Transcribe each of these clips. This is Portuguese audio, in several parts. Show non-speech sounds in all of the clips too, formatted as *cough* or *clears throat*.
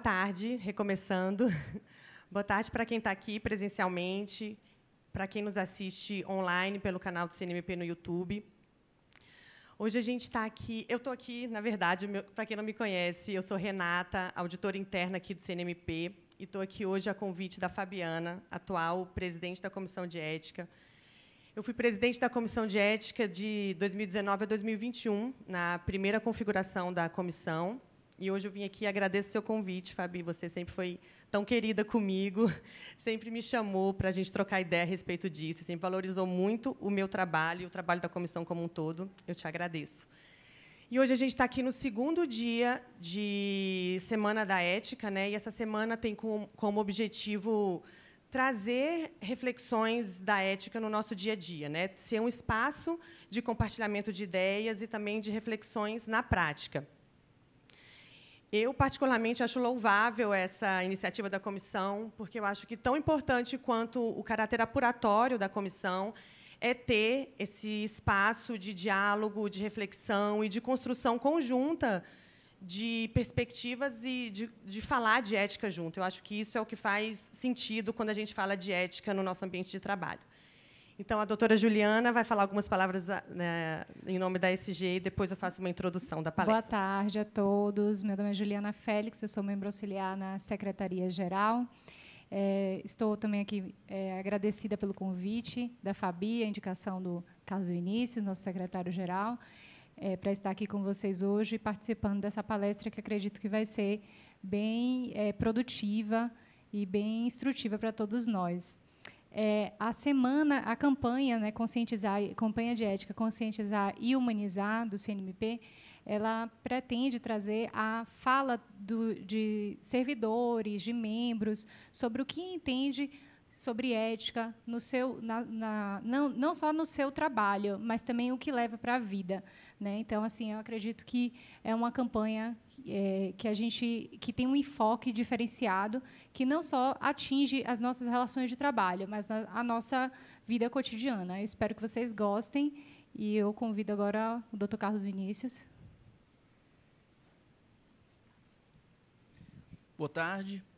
tarde, recomeçando. *laughs* Boa tarde para quem está aqui presencialmente, para quem nos assiste online pelo canal do CNMP no YouTube. Hoje a gente está aqui, eu estou aqui, na verdade, para quem não me conhece, eu sou Renata, auditora interna aqui do CNMP, e estou aqui hoje a convite da Fabiana, atual presidente da Comissão de Ética. Eu fui presidente da Comissão de Ética de 2019 a 2021, na primeira configuração da comissão, e hoje eu vim aqui e agradeço o seu convite, Fabi. Você sempre foi tão querida comigo, *laughs* sempre me chamou para a gente trocar ideia a respeito disso, sempre valorizou muito o meu trabalho e o trabalho da comissão como um todo. Eu te agradeço. E hoje a gente está aqui no segundo dia de Semana da Ética, né? E essa semana tem como, como objetivo trazer reflexões da ética no nosso dia a dia, né? Ser um espaço de compartilhamento de ideias e também de reflexões na prática. Eu, particularmente, acho louvável essa iniciativa da comissão, porque eu acho que tão importante quanto o caráter apuratório da comissão é ter esse espaço de diálogo, de reflexão e de construção conjunta de perspectivas e de, de falar de ética junto. Eu acho que isso é o que faz sentido quando a gente fala de ética no nosso ambiente de trabalho. Então, a doutora Juliana vai falar algumas palavras né, em nome da SG e depois eu faço uma introdução da palestra. Boa tarde a todos. Meu nome é Juliana Félix, eu sou membro auxiliar na Secretaria-Geral. É, estou também aqui é, agradecida pelo convite da Fabi, a indicação do Carlos Vinícius, nosso secretário-geral, é, para estar aqui com vocês hoje, participando dessa palestra que acredito que vai ser bem é, produtiva e bem instrutiva para todos nós. É, a semana, a campanha, né, conscientizar, campanha de ética, conscientizar e humanizar do CNMP, ela pretende trazer a fala do, de servidores, de membros, sobre o que entende sobre ética no seu, na, na, não, não só no seu trabalho, mas também o que leva para a vida. Né? Então, assim, eu acredito que é uma campanha é, que a gente que tem um enfoque diferenciado, que não só atinge as nossas relações de trabalho, mas a, a nossa vida cotidiana. Eu espero que vocês gostem e eu convido agora o Dr. Carlos Vinícius. Boa tarde.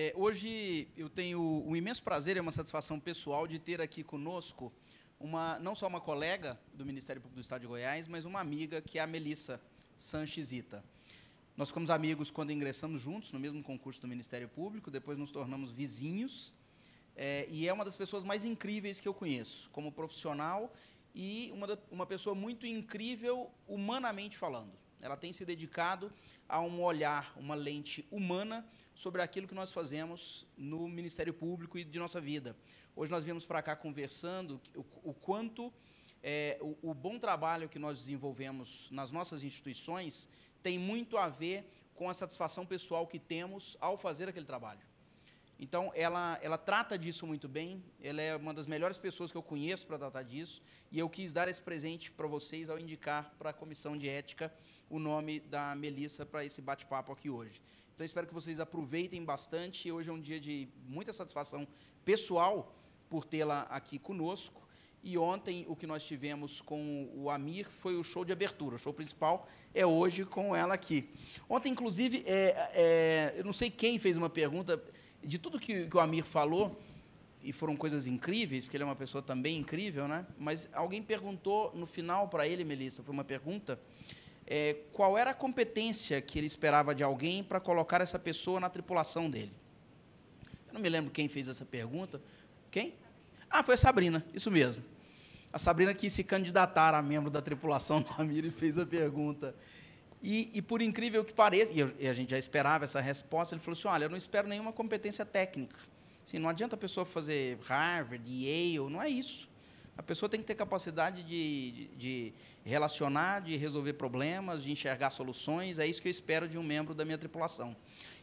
É, hoje eu tenho um imenso prazer e uma satisfação pessoal de ter aqui conosco uma, não só uma colega do Ministério Público do Estado de Goiás, mas uma amiga que é a Melissa Sanchezita. Nós ficamos amigos quando ingressamos juntos no mesmo concurso do Ministério Público, depois nos tornamos vizinhos, é, e é uma das pessoas mais incríveis que eu conheço, como profissional e uma, uma pessoa muito incrível humanamente falando. Ela tem se dedicado a um olhar, uma lente humana sobre aquilo que nós fazemos no Ministério Público e de nossa vida. Hoje nós viemos para cá conversando o, o quanto é, o, o bom trabalho que nós desenvolvemos nas nossas instituições tem muito a ver com a satisfação pessoal que temos ao fazer aquele trabalho. Então, ela, ela trata disso muito bem, ela é uma das melhores pessoas que eu conheço para tratar disso, e eu quis dar esse presente para vocês ao indicar para a Comissão de Ética o nome da Melissa para esse bate-papo aqui hoje. Então, espero que vocês aproveitem bastante. Hoje é um dia de muita satisfação pessoal por tê-la aqui conosco. E ontem o que nós tivemos com o Amir foi o show de abertura. O show principal é hoje com ela aqui. Ontem, inclusive, é, é, eu não sei quem fez uma pergunta, de tudo que, que o Amir falou, e foram coisas incríveis, porque ele é uma pessoa também incrível, né? Mas alguém perguntou no final para ele, Melissa, foi uma pergunta, é, qual era a competência que ele esperava de alguém para colocar essa pessoa na tripulação dele. Eu não me lembro quem fez essa pergunta. Quem? Ah, foi a Sabrina, isso mesmo. A Sabrina quis se candidatar a membro da tripulação do Amir e fez a pergunta. E, e por incrível que pareça, e, eu, e, a gente já esperava essa resposta, ele falou assim: olha, eu não espero nenhuma competência técnica. Assim, não adianta a pessoa fazer Harvard, Yale, não é isso. A pessoa tem que ter capacidade de, de, de, relacionar, de resolver problemas, de enxergar soluções. É isso que eu espero de um membro da minha tripulação.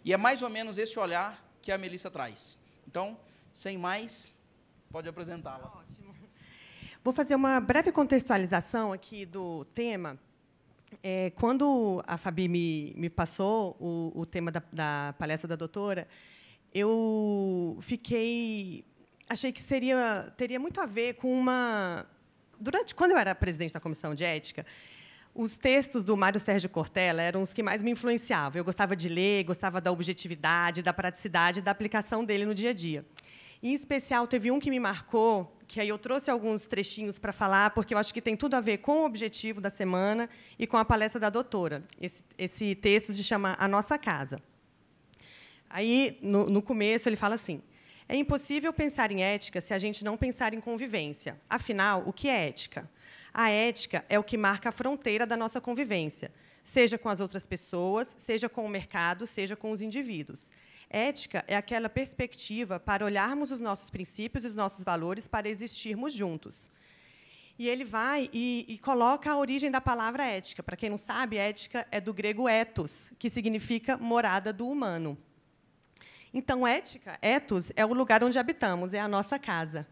E é mais ou menos esse olhar que a Melissa traz. Então, sem mais, pode apresentá-la. Ótimo. Vou fazer uma breve contextualização aqui do tema. É, quando a Fabi me, me passou o, o tema da, da palestra da doutora, eu fiquei achei que seria teria muito a ver com uma durante quando eu era presidente da comissão de ética os textos do Mário Sérgio Cortella eram os que mais me influenciavam. Eu gostava de ler, gostava da objetividade, da praticidade, da aplicação dele no dia a dia. Em especial, teve um que me marcou, que aí eu trouxe alguns trechinhos para falar, porque eu acho que tem tudo a ver com o objetivo da semana e com a palestra da doutora. Esse, esse texto se chama A Nossa Casa. Aí, no, no começo, ele fala assim: é impossível pensar em ética se a gente não pensar em convivência. Afinal, o que é ética? A ética é o que marca a fronteira da nossa convivência, seja com as outras pessoas, seja com o mercado, seja com os indivíduos. Ética é aquela perspectiva para olharmos os nossos princípios e os nossos valores para existirmos juntos. E ele vai e, e, coloca a origem da palavra ética. Para quem não sabe, ética é do grego ethos, que significa morada do humano. Então, ética, ethos, é o lugar onde habitamos, é a nossa casa.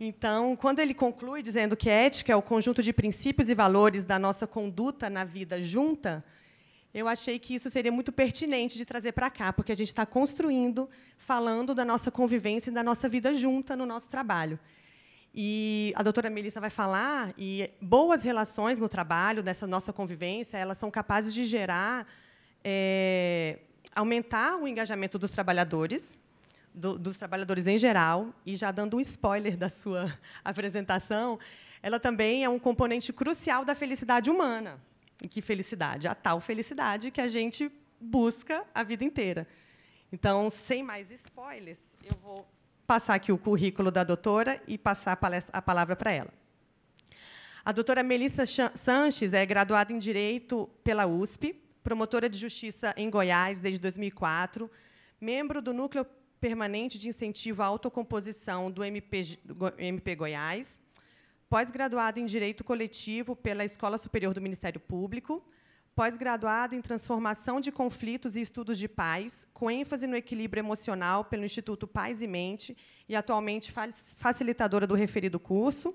Então, quando ele conclui dizendo que ética é o conjunto de princípios e valores da nossa conduta na vida junta, eu achei que isso seria muito pertinente de trazer para cá, porque a gente está construindo, falando da nossa convivência e da nossa vida junta no nosso trabalho. E a doutora Melissa vai falar, e boas relações no trabalho, dessa nossa convivência, elas são capazes de gerar, é, aumentar o engajamento dos trabalhadores, do, dos trabalhadores em geral, e já dando um spoiler da sua *laughs* apresentação, ela também é um componente crucial da felicidade humana. Que felicidade? A tal felicidade que a gente busca a vida inteira. Então, sem mais spoilers, eu vou passar aqui o currículo da doutora e passar a, palestra, a palavra para ela. A doutora Melissa Sanches é graduada em Direito pela USP, promotora de Justiça em Goiás desde 2004, membro do Núcleo permanente de incentivo à autocomposição do MP, MP Goiás, pós-graduada em Direito Coletivo pela Escola Superior do Ministério Público, pós-graduada em Transformação de Conflitos e Estudos de Paz, com ênfase no equilíbrio emocional pelo Instituto Paz e Mente e atualmente facilitadora do referido curso,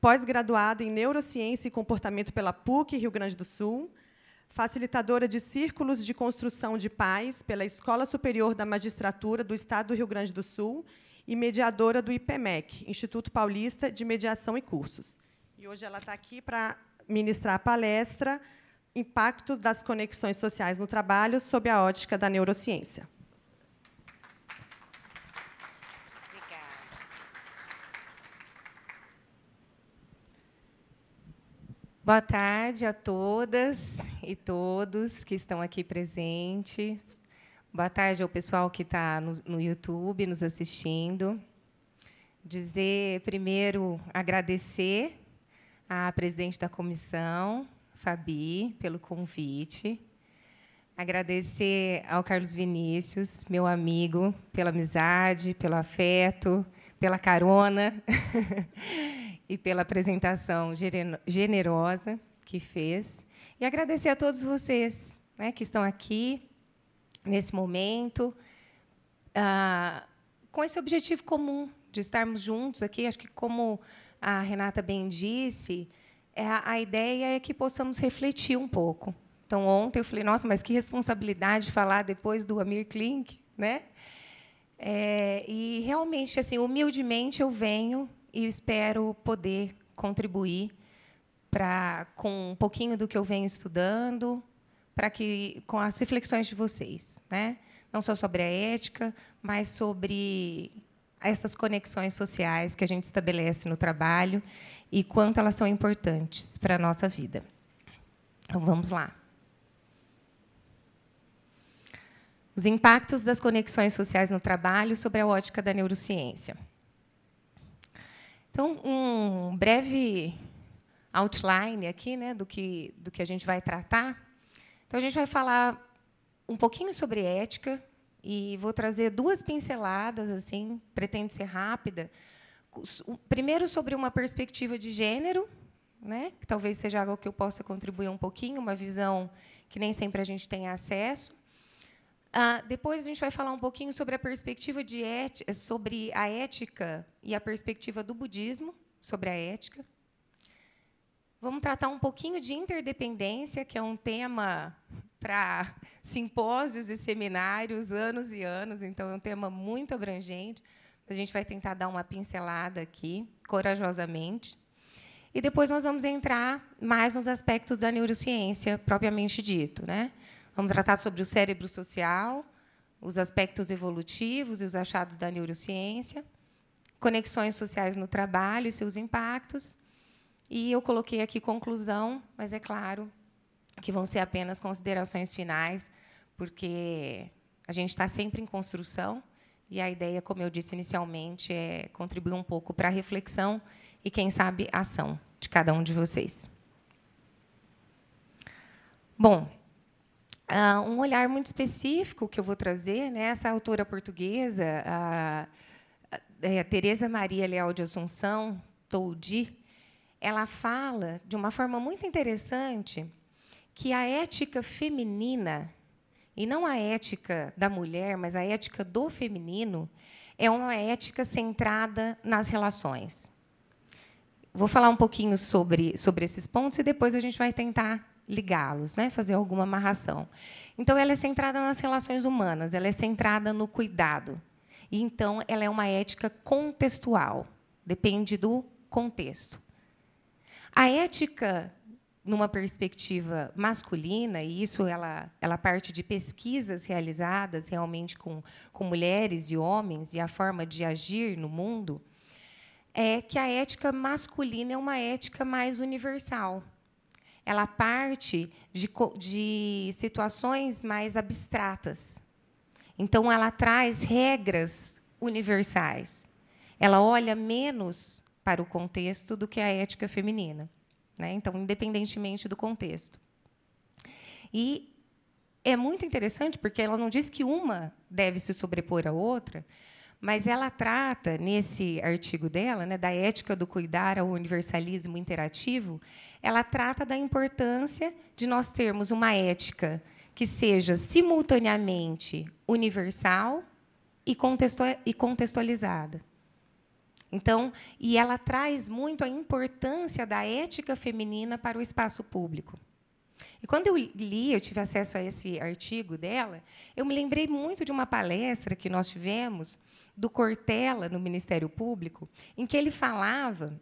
pós-graduada em Neurociência e Comportamento pela PUC Rio Grande do Sul, facilitadora de círculos de construção de paz pela Escola Superior da Magistratura do Estado do Rio Grande do Sul e mediadora do IPMEC, Instituto Paulista de Mediação e Cursos. E hoje ela está aqui para ministrar a palestra Impactos das Conexões Sociais no Trabalho sob a ótica da neurociência. Boa tarde a todas e todos que estão aqui presentes. Boa tarde ao pessoal que está no, no, YouTube nos assistindo. Dizer primeiro agradecer à presidente da comissão, Fabi, pelo convite. Agradecer ao Carlos Vinícius, meu amigo, pela amizade, pelo afeto, pela carona. *laughs* e pela apresentação generosa que fez. E agradecer a todos vocês né, que estão aqui nesse momento, ah, com esse objetivo comum de estarmos juntos aqui. Acho que, como a Renata bem disse, é, a ideia é que possamos refletir um pouco. Então, ontem eu falei, nossa, mas que responsabilidade falar depois do Amir Klink, né? É, e realmente, assim, humildemente eu venho e espero poder contribuir para com um pouquinho do que eu venho estudando, para que com as reflexões de vocês, né? Não só sobre a ética, mas sobre essas conexões sociais que a gente estabelece no trabalho e quanto elas são importantes para a nossa vida. Então, vamos lá. Os impactos das conexões sociais no trabalho sobre a ótica da neurociência. Então, um breve outline aqui né, do, que, do que a gente vai tratar. Então, a gente vai falar um pouquinho sobre ética e vou trazer duas pinceladas, assim, pretendo ser rápida. Primeiro, sobre uma perspectiva de gênero, né, que talvez seja algo que eu possa contribuir um pouquinho, uma visão que nem sempre a gente tem acesso. Ah, depois a gente vai falar um pouquinho sobre a perspectiva de ética, sobre a ética e a perspectiva do budismo sobre a ética. Vamos tratar um pouquinho de interdependência, que é um tema *laughs* para simpósios e seminários, anos e anos, então é um tema muito abrangente. A gente vai tentar dar uma pincelada aqui, corajosamente. e depois nós vamos entrar mais nos aspectos da neurociência propriamente dito, né? Vamos tratar sobre o cérebro social, os aspectos evolutivos e os achados da neurociência, conexões sociais no trabalho e seus impactos. E eu coloquei aqui conclusão, mas é claro que vão ser apenas considerações finais, porque a gente está sempre em construção e a ideia, como eu disse inicialmente, é contribuir um pouco para a reflexão e, quem sabe, ação de cada um de vocês. Bom, uh, um olhar muito específico que eu vou trazer, né, essa autora portuguesa, a, a Teresa Maria Leal de Assunção, Toldi, ela fala de uma forma muito interessante que a ética feminina, e não a ética da mulher, mas a ética do feminino, é uma ética centrada nas relações. Vou falar um pouquinho sobre, sobre esses pontos e depois a gente vai tentar ligá-los, né? fazer alguma amarração. Então, ela é centrada nas relações humanas, ela é centrada no cuidado. E, então, ela é uma ética contextual, depende do contexto. A ética, numa perspectiva masculina, e isso ela, ela parte de pesquisas realizadas realmente com, com mulheres e homens e a forma de agir no mundo, é que a ética masculina é uma ética mais universal. Ela parte de, de situações mais abstratas. Então, ela traz regras universais. Ela olha menos para o contexto do que a ética feminina. Né? Então, independentemente do contexto. E é muito interessante, porque ela não diz que uma deve se sobrepor à outra, mas ela trata, nesse artigo dela, né, da ética do cuidar ao universalismo interativo, ela trata da importância de nós termos uma ética que seja simultaneamente universal e contextualizada. Então, e ela traz muito a importância da ética feminina para o espaço público. E quando eu li, eu tive acesso a esse artigo dela, eu me lembrei muito de uma palestra que nós tivemos do Cortella no Ministério Público, em que ele falava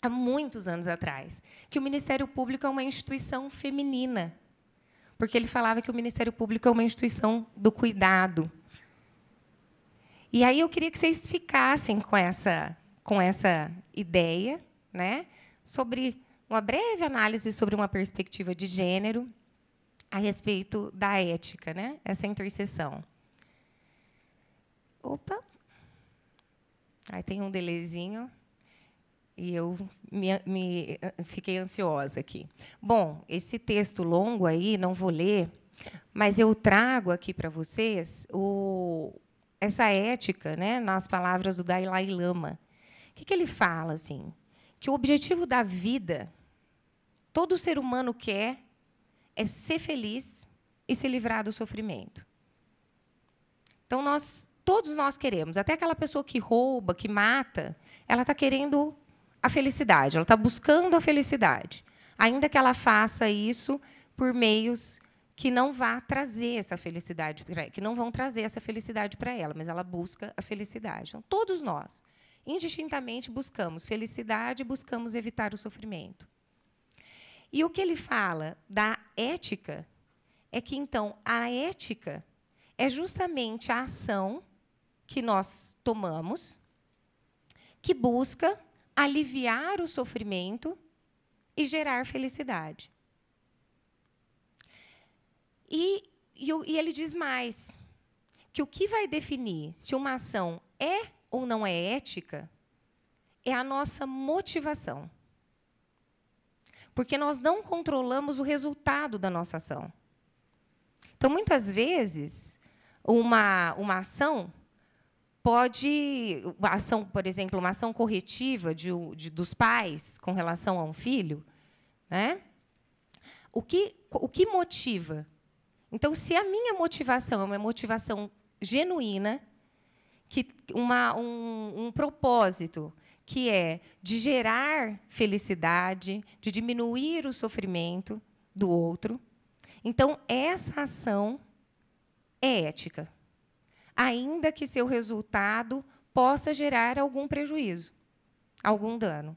há muitos anos atrás que o Ministério Público é uma instituição feminina, porque ele falava que o Ministério Público é uma instituição do cuidado. E aí eu queria que vocês ficassem com essa com essa ideia, né, sobre uma breve análise sobre uma perspectiva de gênero a respeito da ética, né? Essa interseção. Opa. Aí tem um delezinho e eu me, me, fiquei ansiosa aqui. Bom, esse texto longo aí não vou ler, mas eu trago aqui para vocês o, essa ética, né, nas palavras do Dalai Lama. O que, que ele fala assim? Que o objetivo da vida todo ser humano quer é ser feliz e se livrar do sofrimento. Então nós, todos nós queremos, até aquela pessoa que rouba, que mata, ela está querendo a felicidade, ela está buscando a felicidade, ainda que ela faça isso por meios que não vá trazer essa felicidade, que não vão trazer essa felicidade para ela, mas ela busca a felicidade. Então, todos nós, indistintamente, buscamos felicidade, buscamos evitar o sofrimento. E o que ele fala da ética é que, então, a ética é justamente a ação que nós tomamos que busca aliviar o sofrimento e gerar felicidade. E, e, e, ele diz mais: que o que vai definir se uma ação é ou não é ética é a nossa motivação porque nós não controlamos o resultado da nossa ação. Então, muitas vezes, uma, uma ação pode. Uma ação, por exemplo, uma ação corretiva de, de, dos pais com relação a um filho. Né? O, que, o que motiva? Então, se a minha motivação é uma motivação genuína, que uma, um, um propósito que é de gerar felicidade, de diminuir o sofrimento do outro. Então, essa ação é ética, ainda que seu resultado possa gerar algum prejuízo, algum dano.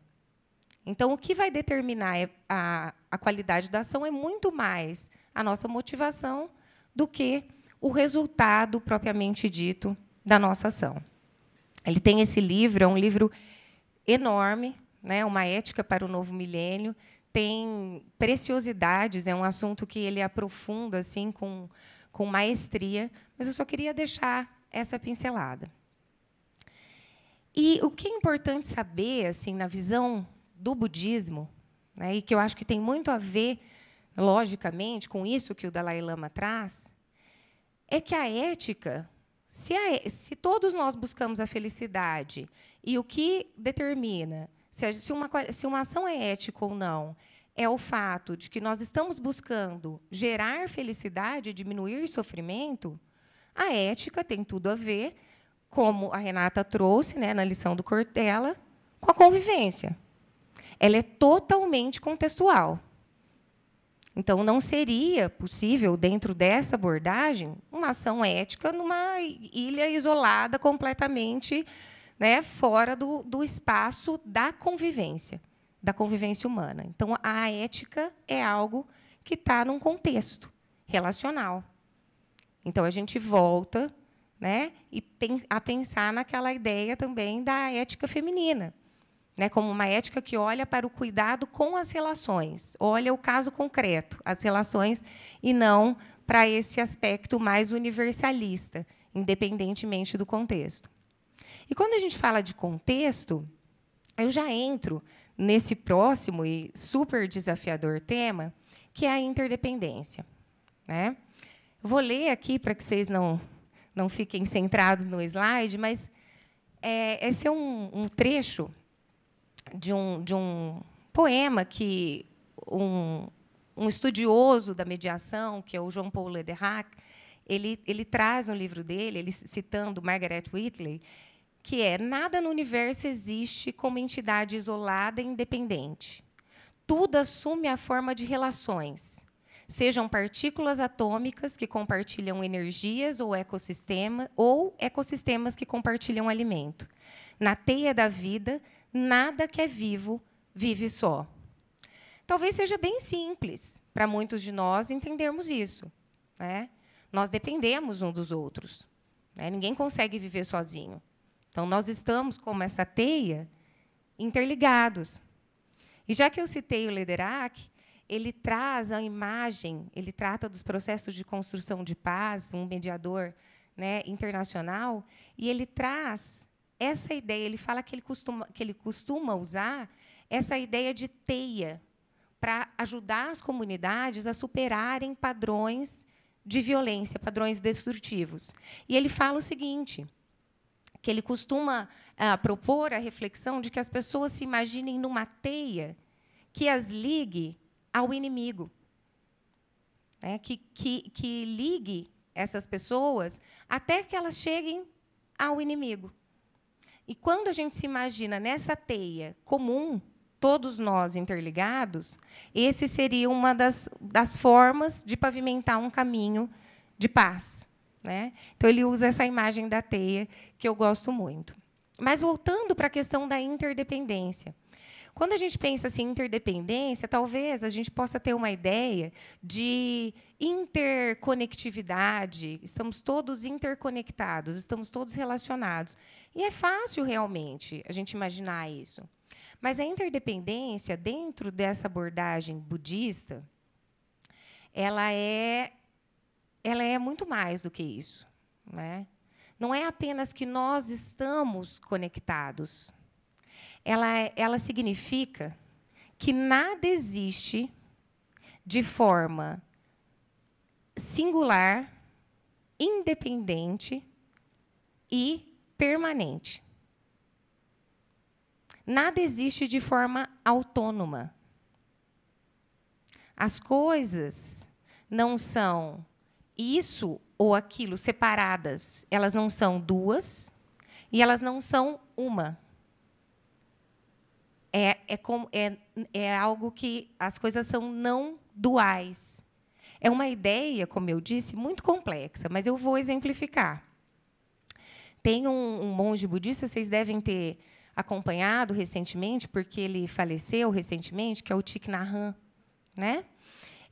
Então, o que vai determinar a, a qualidade da ação é muito mais a nossa motivação do que o resultado propriamente dito da nossa ação. Ele tem esse livro, é um livro enorme, né, uma ética para o novo milênio, tem preciosidades, é um assunto que ele aprofunda assim com, com maestria, mas eu só queria deixar essa pincelada. E o que é importante saber, assim, na visão do budismo, né, e que eu acho que tem muito a ver, logicamente, com isso que o Dalai Lama traz, é que a ética, se, a, se todos nós buscamos a felicidade e o que determina se, se, uma, se uma ação é ética ou não, é o fato de que nós estamos buscando gerar felicidade diminuir sofrimento, a ética tem tudo a ver, como a Renata trouxe né, na lição do Cortella, com a convivência. Ela é totalmente contextual. Então, não seria possível, dentro dessa abordagem, uma ação ética numa ilha isolada, completamente né, fora do, do espaço da convivência, da convivência humana. Então, a ética é algo que está num contexto relacional. Então, a gente volta né, e a pensar naquela ideia também da ética feminina né, como uma ética que olha para o cuidado com as relações, olha o caso concreto, as relações, e não para esse aspecto mais universalista, independentemente do contexto. E quando a gente fala de contexto, eu já entro nesse próximo e super desafiador tema, que é a interdependência. Né? Vou ler aqui para que vocês não, não fiquem centrados no slide, mas é, esse é um, um trecho de um, de um poema que um, um estudioso da mediação, que é o João Paul Lederach, ele, ele traz no livro dele, ele citando Margaret Whitley, que é nada no universo existe como entidade isolada e independente. Tudo assume a forma de relações, sejam partículas atômicas que compartilham energias ou ecossistema ou ecossistemas que compartilham alimento. Na teia da vida, nada que é vivo vive só. Talvez seja bem simples para muitos de nós entendermos isso. Né? Nós dependemos um dos outros. Né? Ninguém consegue viver sozinho. Então, nós estamos, como essa teia, interligados. E já que eu citei o Lederach, ele traz a imagem, ele trata dos processos de construção de paz, um mediador né, internacional, e ele traz essa ideia, ele fala que ele costuma, que ele costuma usar essa ideia de teia para ajudar as comunidades a superarem padrões de violência, padrões destrutivos. E ele fala o seguinte, que ele costuma ah, propor a reflexão de que as pessoas se imaginem numa teia que as ligue ao inimigo. Né? Que, que, que ligue essas pessoas até que elas cheguem ao inimigo. E quando a gente se imagina nessa teia comum, todos nós interligados, esse seria uma das, das formas de pavimentar um caminho de paz. Né? Então, ele usa essa imagem da teia, que eu gosto muito. Mas, voltando para a questão da interdependência. Quando a gente pensa assim, interdependência, talvez a gente possa ter uma ideia de interconectividade. Estamos todos interconectados, estamos todos relacionados. E é fácil, realmente, a gente imaginar isso. Mas a interdependência, dentro dessa abordagem budista, ela é, ela é muito mais do que isso. Né? Não é apenas que nós estamos conectados, ela, ela significa que nada existe de forma singular, independente e permanente. Nada existe de forma autônoma. As coisas não são isso ou aquilo separadas. Elas não são duas e elas não são uma é, é, com, é, é algo que as coisas são não duais. É uma ideia, como eu disse, muito complexa, mas eu vou exemplificar. Tem um, um monge budista, vocês devem ter acompanhado recentemente, porque ele faleceu recentemente, que é o Thich Nhat né?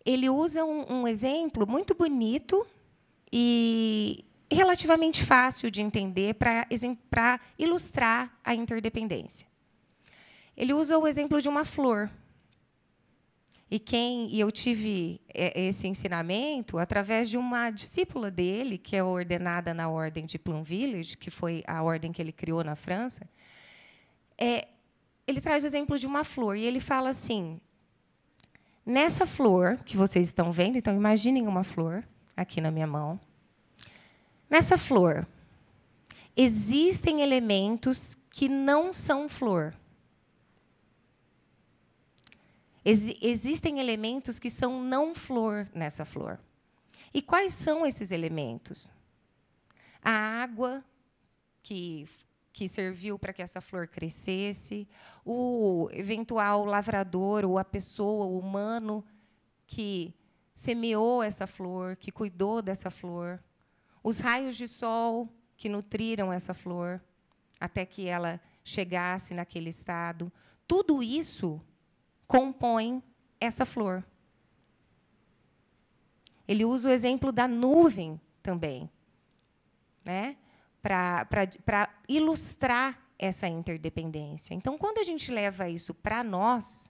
Ele usa um, um exemplo muito bonito e relativamente fácil de entender para ilustrar a interdependência. Ele usa o exemplo de uma flor. E quem e eu tive é, esse ensinamento através de uma discípula dele, que é ordenada na ordem de Plum Village, que foi a ordem que ele criou na França. É, ele traz o exemplo de uma flor e ele fala assim: nessa flor que vocês estão vendo, então imaginem uma flor aqui na minha mão. Nessa flor existem elementos que não são flor. Ex existem elementos que são não flor nessa flor. E quais são esses elementos? A água que, que serviu para que essa flor crescesse, o eventual lavrador ou a pessoa, o humano que semeou essa flor, que cuidou dessa flor, os raios de sol que nutriram essa flor até que ela chegasse naquele estado. Tudo isso compõem essa flor. Ele usa o exemplo da nuvem também, né? para ilustrar essa interdependência. Então, quando a gente leva isso para nós,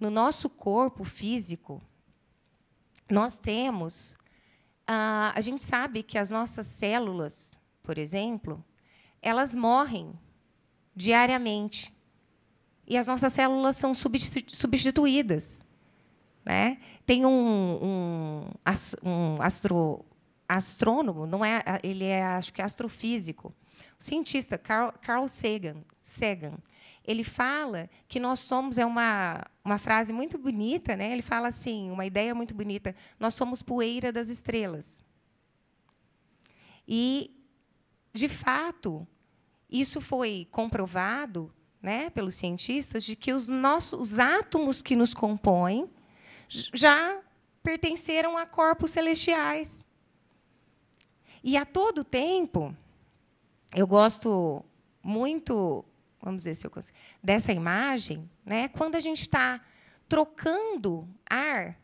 no nosso corpo físico, nós temos. A gente sabe que as nossas células, por exemplo, elas morrem diariamente e as nossas células são substituídas. Né? Tem um, um, um astro, astrônomo, não é, ele é, acho que é astrofísico, cientista Carl, Carl Sagan, Sagan. Ele fala que nós somos é uma uma frase muito bonita, né? Ele fala assim, uma ideia muito bonita. Nós somos poeira das estrelas. E de fato, isso foi comprovado né, pelos cientistas, de que os nossos os átomos que nos compõem já pertenceram a corpos celestiais. E a todo tempo, eu gosto muito, vamos dizer se eu consigo, dessa imagem, né, quando a gente está trocando ar,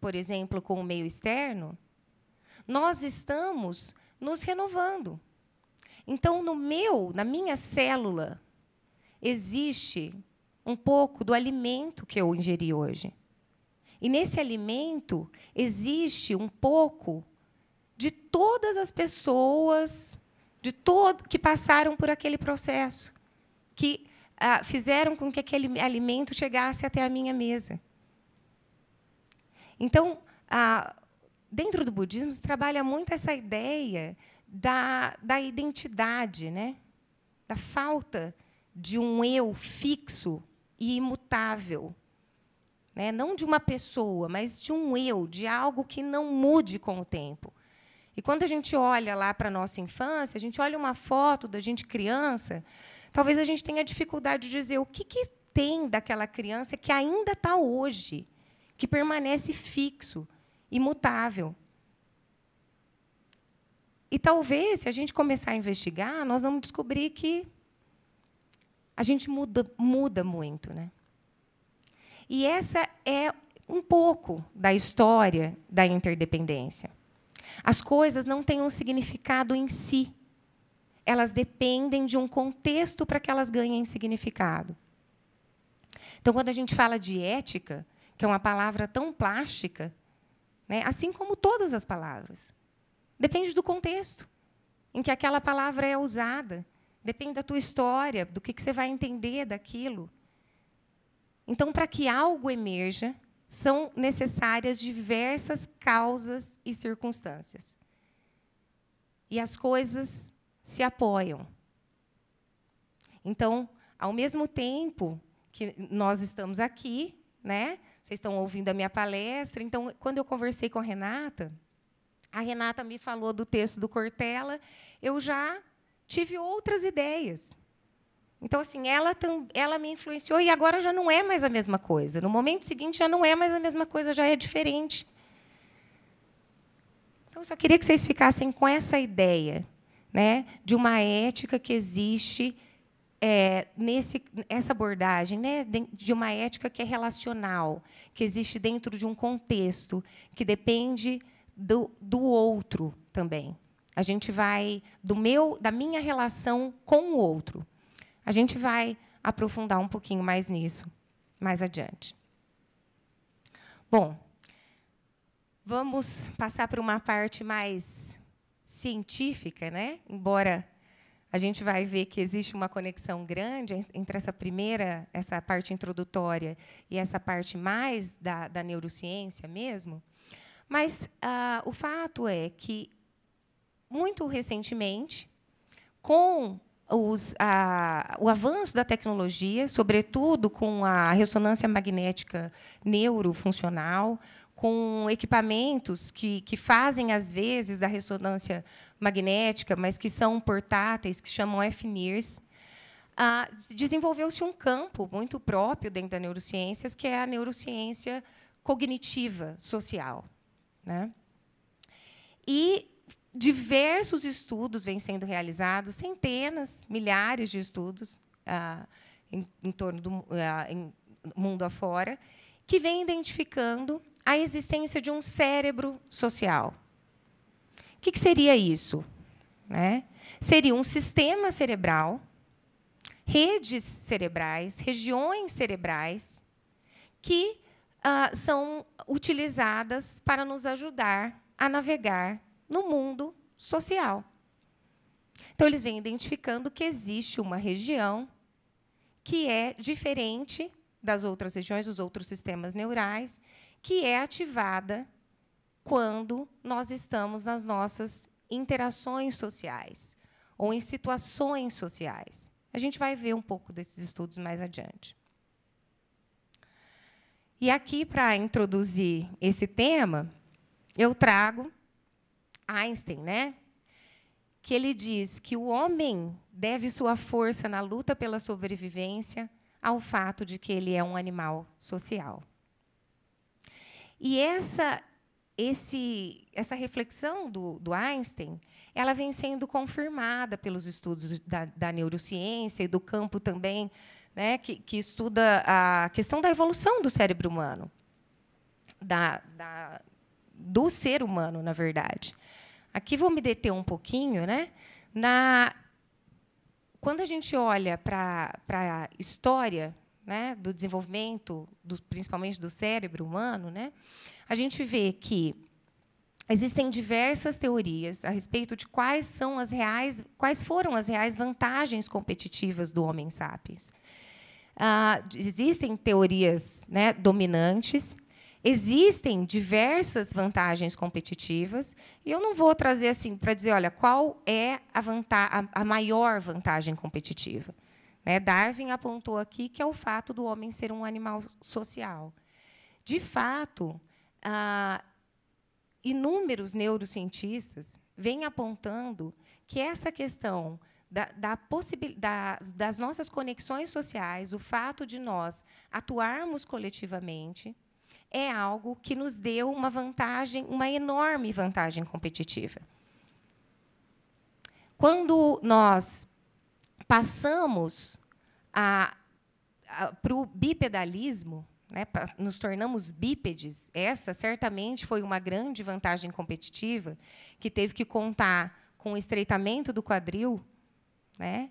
por exemplo, com o meio externo, nós estamos nos renovando. Então, no meu, na minha célula, existe um pouco do alimento que eu ingeri hoje. E nesse alimento existe um pouco de todas as pessoas de todo que passaram por aquele processo, que ah, fizeram com que aquele alimento chegasse até a minha mesa. Então, ah, dentro do budismo se trabalha muito essa ideia da, da identidade, né? da falta um eu fixo e imutável. Né? Não de uma pessoa, mas de um eu, de algo que não mude com o tempo. E quando a gente olha lá para a nossa infância, a gente olha uma foto da gente criança, talvez a gente tenha dificuldade de dizer o que, que tem daquela criança que ainda está hoje, que permanece fixo, imutável. E talvez, se a gente começar a investigar, nós vamos descobrir que a gente muda, muda muito. Né? E essa é um pouco da história da interdependência. As coisas não têm um significado em si. Elas dependem de um contexto para que elas ganhem significado. Então, quando a gente fala de ética, que é uma palavra tão plástica, né, assim como todas as palavras, depende do contexto em que aquela palavra é usada. Depende da tua história, do que, que você vai entender daquilo. Então, para que algo emerja, são necessárias diversas causas e circunstâncias. E as coisas se apoiam. Então, ao mesmo tempo que nós estamos aqui, né? Vocês estão ouvindo a minha palestra. Então, quando eu conversei com a Renata, a Renata me falou do texto do Cortella, eu já tive outras ideias. Então, assim, ela, ela me influenciou e agora já não é mais a mesma coisa. No momento seguinte, já não é mais a mesma coisa, já é diferente. Então, eu só queria que vocês ficassem com essa ideia né, de uma ética que existe é, nesse, essa abordagem né, de uma ética que é relacional, que existe dentro de um contexto, que depende do, do outro também. A gente vai do meu, da minha relação com o outro. A gente vai aprofundar um pouquinho mais nisso mais adiante. Bom, vamos passar para uma parte mais científica, né? Embora a gente vai ver que existe uma conexão grande entre essa primeira, essa parte introdutória e essa parte mais da, da neurociência mesmo. Mas ah, o fato é que, muito recentemente, com os, a, o avanço da tecnologia, sobretudo com a ressonância magnética neurofuncional, com equipamentos que, que fazem, às vezes, da ressonância magnética, mas que são portáteis, que chamam FNIRS. Desenvolveu-se um campo muito próprio dentro da neurociências, que é a neurociência cognitiva social. Né? E diversos estudos vêm sendo realizados, centenas, milhares de estudos ah, em, em, torno do ah, em, mundo afora, que vêm identificando a existência de um cérebro social. O que, que seria isso? Né? Seria um sistema cerebral, redes cerebrais, regiões cerebrais, que ah, são utilizadas para nos ajudar a navegar no mundo social. Então, eles vêm identificando que existe uma região que é diferente das outras regiões, dos outros sistemas neurais, que é ativada quando nós estamos nas nossas interações sociais ou em situações sociais. A gente vai ver um pouco desses estudos mais adiante. E aqui, para introduzir esse tema, eu trago Einstein, né? que ele diz que o homem deve sua força na luta pela sobrevivência ao fato de que ele é um animal social. E essa, esse, essa reflexão do, do Einstein, ela vem sendo confirmada pelos estudos da, da neurociência e do campo também, né, que, que, estuda a questão da evolução do cérebro humano, da, da, do ser humano, na verdade. Aqui vou me deter um pouquinho, né? Na quando a gente olha para a história né, do desenvolvimento, do, principalmente do cérebro humano, né, a gente vê que existem diversas teorias a respeito de quais são as reais, quais foram as reais vantagens competitivas do homem sapiens. Ah, existem teorias né, dominantes Existem diversas vantagens competitivas, e eu não vou trazer assim para dizer, olha, qual é a, a, maior vantagem competitiva. Né? Darwin apontou aqui que é o fato do homem ser um animal social. De fato, ah, inúmeros neurocientistas vêm apontando que essa questão da, da da, das nossas conexões sociais, o fato de nós atuarmos coletivamente, é algo que nos deu uma vantagem, uma enorme vantagem competitiva. Quando nós passamos para o bipedalismo, né, nos tornamos bípedes, essa certamente foi uma grande vantagem competitiva, que teve que contar com o estreitamento do quadril, né,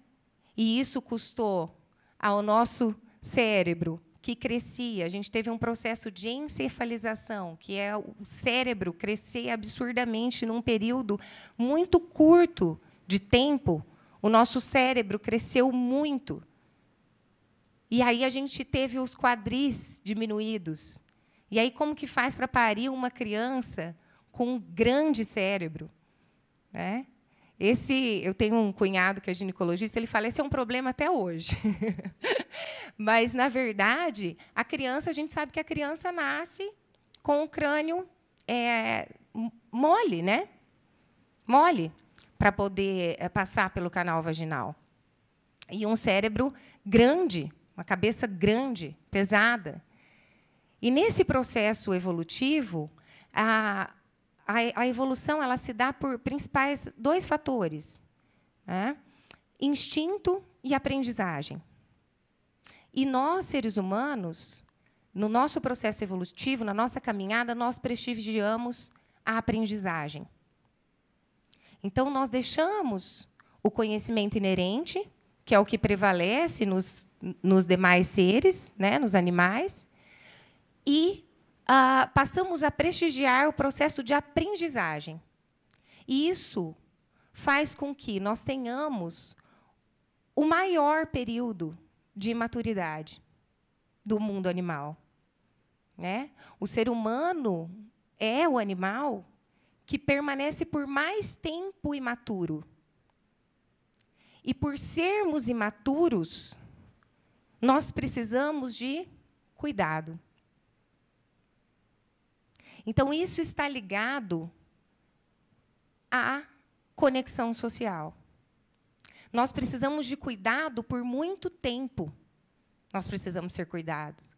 e isso custou ao nosso cérebro que crescia. A gente teve um processo de encefalização, que é o cérebro crescer absurdamente num período muito curto de tempo. O nosso cérebro cresceu muito. E aí a gente teve os quadris diminuídos. E aí como que faz para parir uma criança com um grande cérebro? Né? Esse, eu tenho um cunhado que é ginecologista, ele fala, esse é um problema até hoje. *laughs* Mas, na verdade, a criança, a gente sabe que a criança nasce com o crânio é, mole, né? Mole, para poder é, passar pelo canal vaginal. E um cérebro grande, uma cabeça grande, pesada. E nesse processo evolutivo, a, a, a evolução ela se dá por principais dois fatores. Né? instinto e aprendizagem. E nós, seres humanos, no nosso processo evolutivo, na nossa caminhada, nós prestigiamos a aprendizagem. Então, nós deixamos o conhecimento inerente, que é o que prevalece nos, nos demais seres, né, nos animais, e ah, passamos a prestigiar o processo de aprendizagem. E isso faz com que nós tenhamos o maior período de imaturidade do mundo animal. Né? O ser humano é o animal que permanece por mais tempo imaturo. E por sermos imaturos, nós precisamos de cuidado. Então, isso está ligado à conexão social. Nós precisamos de cuidado por muito tempo. Nós precisamos ser cuidados.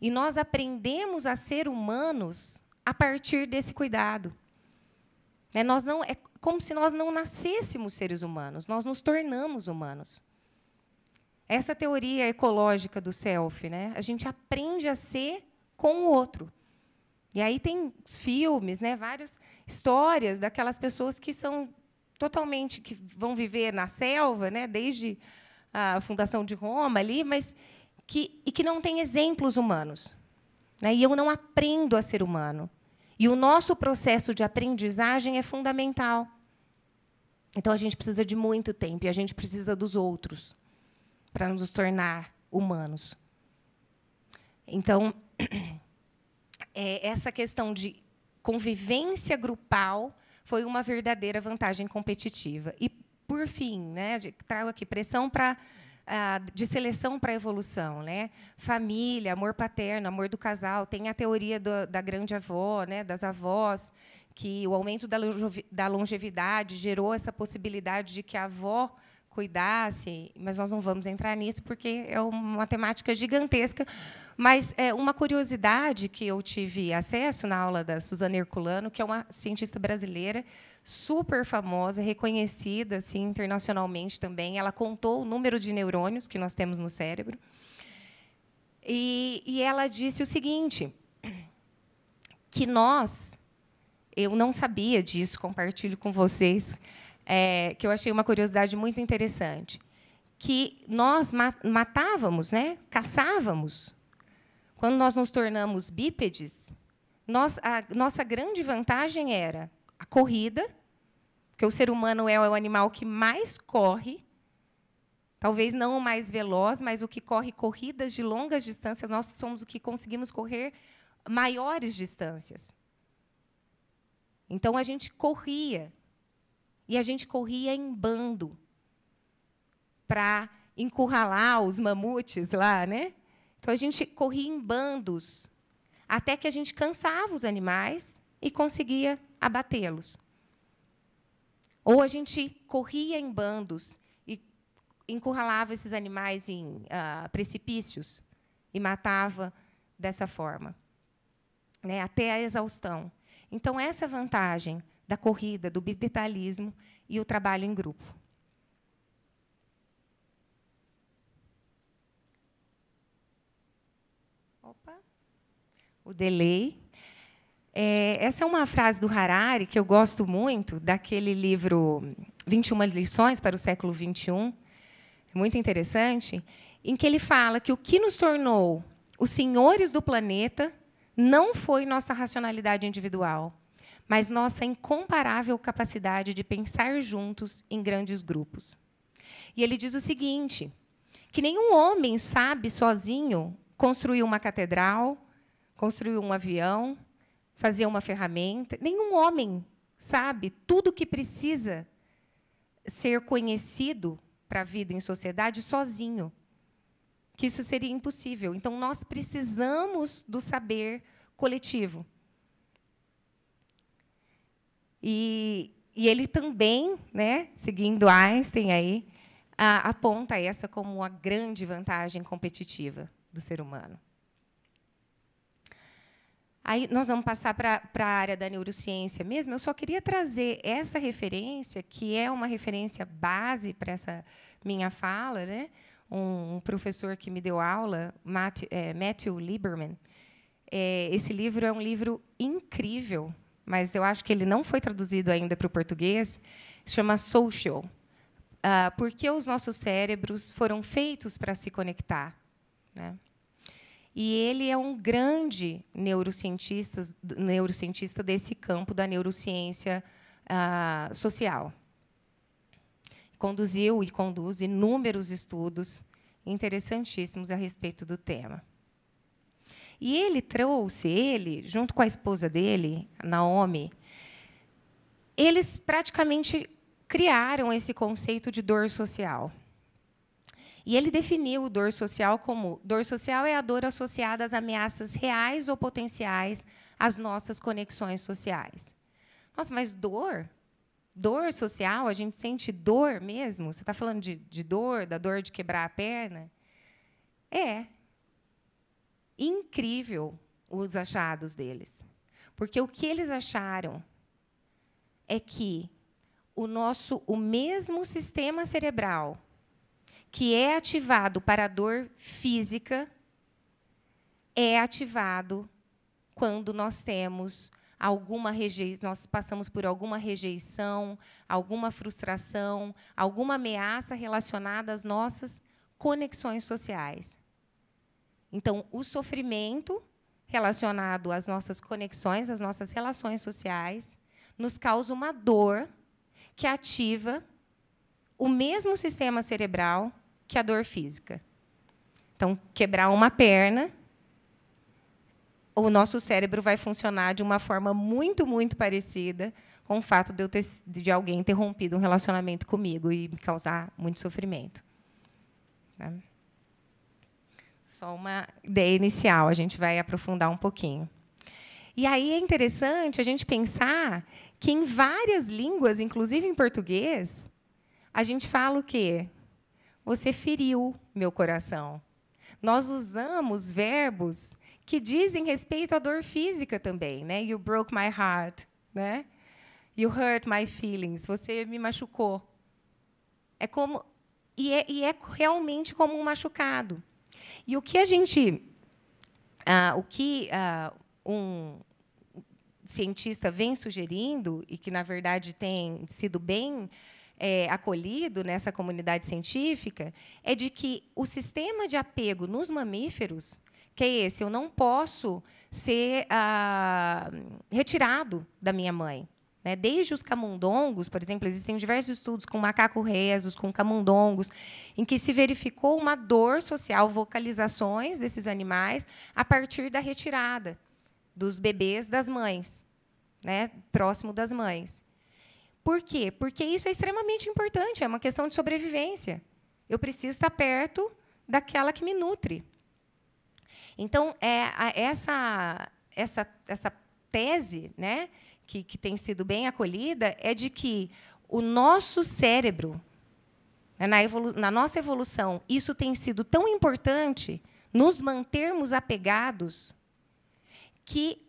E nós aprendemos a ser humanos a partir desse cuidado. É, nós não, é como se nós não nascêssemos seres humanos, nós nos tornamos humanos. Essa teoria ecológica do self, né? a gente aprende a ser com o outro. E aí tem filmes, né, várias histórias daquelas pessoas que são totalmente que vão viver na selva, né, desde a fundação de Roma ali, mas que e que não tem exemplos humanos. Né? E eu não aprendo a ser humano. E o nosso processo de aprendizagem é fundamental. Então a gente precisa de muito tempo e a gente precisa dos outros para nos tornar humanos. Então *clears throat* é, essa questão de convivência grupal foi uma verdadeira vantagem competitiva. E, por fim, né, trago aqui pressão para de seleção para evolução, né? Família, amor paterno, amor do casal. Tem a teoria do, da grande avó, né? Das avós, que o aumento da longevidade gerou essa possibilidade de que a avó cuidasse, mas nós não vamos entrar nisso porque é uma temática gigantesca. Mas é, uma curiosidade que eu tive acesso na aula da Suzana Herculano, que é uma cientista brasileira super famosa, reconhecida assim, internacionalmente também. Ela contou o número de neurônios que nós temos no cérebro. E, e ela disse o seguinte, que nós, eu não sabia disso, compartilho com vocês, é, que eu achei uma curiosidade muito interessante, que nós matávamos, né, caçávamos quando nós nos tornamos bípedes, nós, a nossa grande vantagem era a corrida, porque o ser humano é o animal que mais corre, talvez não o mais veloz, mas o que corre corridas de longas distâncias, nós somos o que conseguimos correr maiores distâncias. Então a gente corria. E a gente corria em bando para encurralar os mamutes lá, né? Então a gente corria em bandos, até que a gente cansava os animais e conseguia abatê-los. Ou a gente corria em bandos e encurralava esses animais em ah, precipícios e matava dessa forma, né, até a exaustão. Então, essa vantagem da corrida, do bipedalismo e o trabalho em grupo. Opa. O delay. É, essa é uma frase do Harari que eu gosto muito, daquele livro 21 lições para o século 21, muito interessante, em que ele fala que o que nos tornou os senhores do planeta não foi nossa racionalidade individual, mas nossa incomparável capacidade de pensar juntos em grandes grupos. E ele diz o seguinte: que nenhum homem sabe sozinho construir uma catedral, construir um avião, fazer uma ferramenta. Nenhum homem sabe tudo que precisa ser conhecido para a vida em sociedade sozinho. Que isso seria impossível. Então, nós precisamos do saber coletivo. E, e ele também, né, seguindo Einstein aí, a, aponta essa como uma grande vantagem competitiva do ser humano. Aí nós vamos passar para a área da neurociência mesmo. Eu só queria trazer essa referência, que é uma referência base para essa, minha fala, né? Um, um professor que me deu aula, Matt, é, Matthew Lieberman. É, esse livro é um livro incrível, mas eu acho que ele não foi traduzido ainda para o português. Chama Social. Uh, porque os nossos cérebros foram feitos para se conectar. Né? E ele é um grande neurocientista, neurocientista desse campo da neurociência uh, social. Conduziu e conduz inúmeros estudos interessantíssimos a respeito do tema. E ele trouxe, ele, junto com a esposa dele, Naomi, eles praticamente criaram esse conceito de dor social. E ele definiu dor social como dor social é a dor associada às ameaças reais ou potenciais às nossas conexões sociais. Nossa, mas dor? Dor social? A gente sente dor mesmo? Você está falando de, de dor, da dor de quebrar a perna? É. Incrível os achados deles. Porque o que eles acharam é que o nosso o mesmo sistema cerebral que é ativado para a dor física é ativado quando nós temos alguma rejeição, nós passamos por alguma rejeição, alguma frustração, alguma ameaça relacionada às nossas conexões sociais. Então, o sofrimento relacionado às nossas conexões, às nossas relações sociais, nos causa uma dor que ativa o mesmo sistema cerebral que a dor física. Então, quebrar uma perna, o nosso cérebro vai funcionar de uma forma muito, muito parecida com o fato de, eu ter, de alguém ter rompido um relacionamento comigo e me causar muito sofrimento. Tá? Só uma ideia inicial, a gente vai aprofundar um pouquinho. E aí é interessante a gente pensar que em várias línguas, inclusive em português, a gente fala o quê? Você feriu meu coração. Nós usamos verbos que dizem respeito à dor física também, né? You broke my heart, né? You hurt my feelings. Você me machucou. É como e é, e é realmente como um machucado. E o que a gente, ah, o que ah, um cientista vem sugerindo e que na verdade tem sido bem é, acolhido nessa comunidade científica é de que o sistema de apego nos mamíferos, que é esse, eu não posso ser ah, retirado da minha mãe. Né? Desde os camundongos, por exemplo, existem diversos estudos com macaco-rezos, com camundongos, em que se verificou uma dor social, vocalizações desses animais a partir da retirada dos bebês das mães, né? próximo das mães. Por quê? Porque isso é extremamente importante, é uma questão de sobrevivência. Eu preciso estar perto daquela que me nutre. Então, é, essa, essa, essa tese né, que, que tem sido bem acolhida é de que o nosso cérebro, né, na, na nossa evolução, isso tem sido tão importante, nos mantermos apegados, que,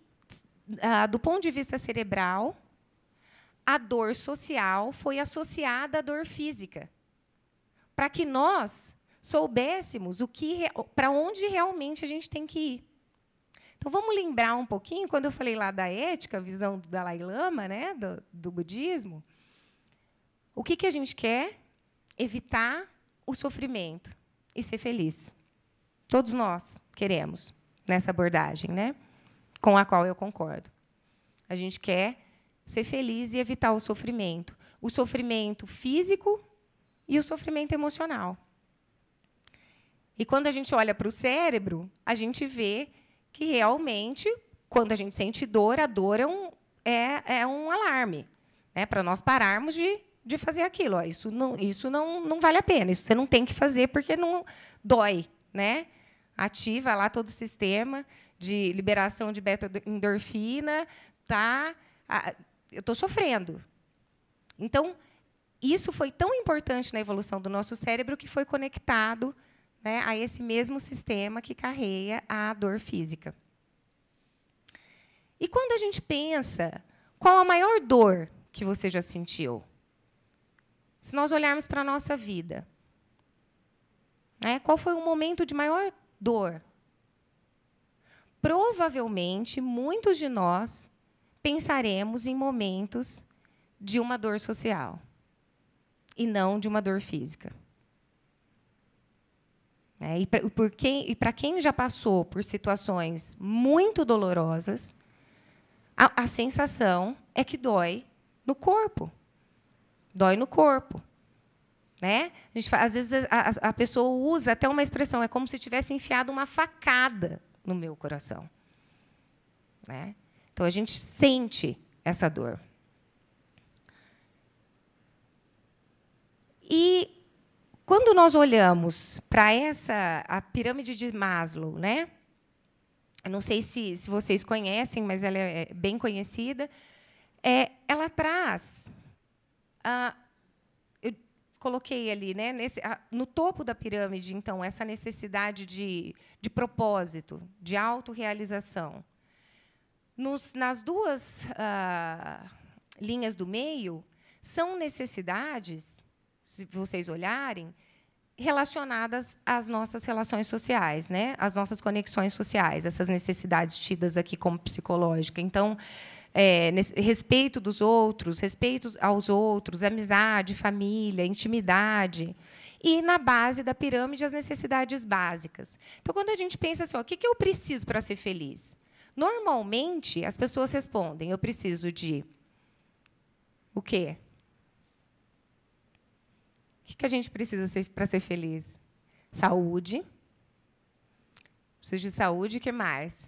ah, do ponto de vista cerebral, a dor social foi associada à dor física, para que nós soubéssemos o que para onde realmente a gente tem que ir. Então vamos lembrar um pouquinho quando eu falei lá da ética, a visão do Dalai Lama, né, do, do budismo. O que, que a gente quer? Evitar o sofrimento e ser feliz. Todos nós queremos nessa abordagem, né? Com a qual eu concordo. A gente quer ser feliz e evitar o sofrimento. O sofrimento físico e o sofrimento emocional. E quando a gente olha para o cérebro, a gente vê que realmente, quando a gente sente dor, a dor é um, é, é um alarme né, para nós pararmos de, de fazer aquilo. Ó, isso não, isso não, não vale a pena, isso você não tem que fazer porque não dói. Né? Ativa lá todo o sistema de liberação de beta-endorfina, tá? Eu estou sofrendo. Então, isso foi tão importante na evolução do nosso cérebro que foi conectado né, a esse mesmo sistema que carrega a dor física. E quando a gente pensa, qual a maior dor que você já sentiu? Se nós olharmos para a nossa vida, Né? Qual foi o momento de maior dor? Provavelmente, muitos de nós pensaremos em momentos de uma dor social e não de uma dor física. É, e para quem, quem já passou por situações muito dolorosas, a, a sensação é que dói no corpo. Dói no corpo. Né? A gente, às vezes a, a, pessoa usa até uma expressão, é como se tivesse enfiado uma facada no meu coração. Né? Então a gente sente essa dor. E quando nós olhamos para essa a pirâmide de Maslow, né? Eu não sei se, se vocês conhecem, mas ela é, é bem conhecida. É, ela traz ah, coloquei ali, né, nesse, no topo da pirâmide, então, essa necessidade de, de propósito, de autorrealização. Nos, nas duas ah, linhas do meio, são necessidades, se vocês olharem, relacionadas às nossas relações sociais, né? às nossas conexões sociais, essas necessidades tidas aqui como psicológica. Então, é, respeito dos outros, respeito aos outros, amizade, família, intimidade. E, na base da pirâmide, as necessidades básicas. Então, quando a gente pensa assim, ó, o que, que eu preciso para ser feliz? Normalmente, as pessoas respondem, eu preciso de o quê? O que, a gente precisa para ser feliz? Saúde. Preciso de saúde, o que mais?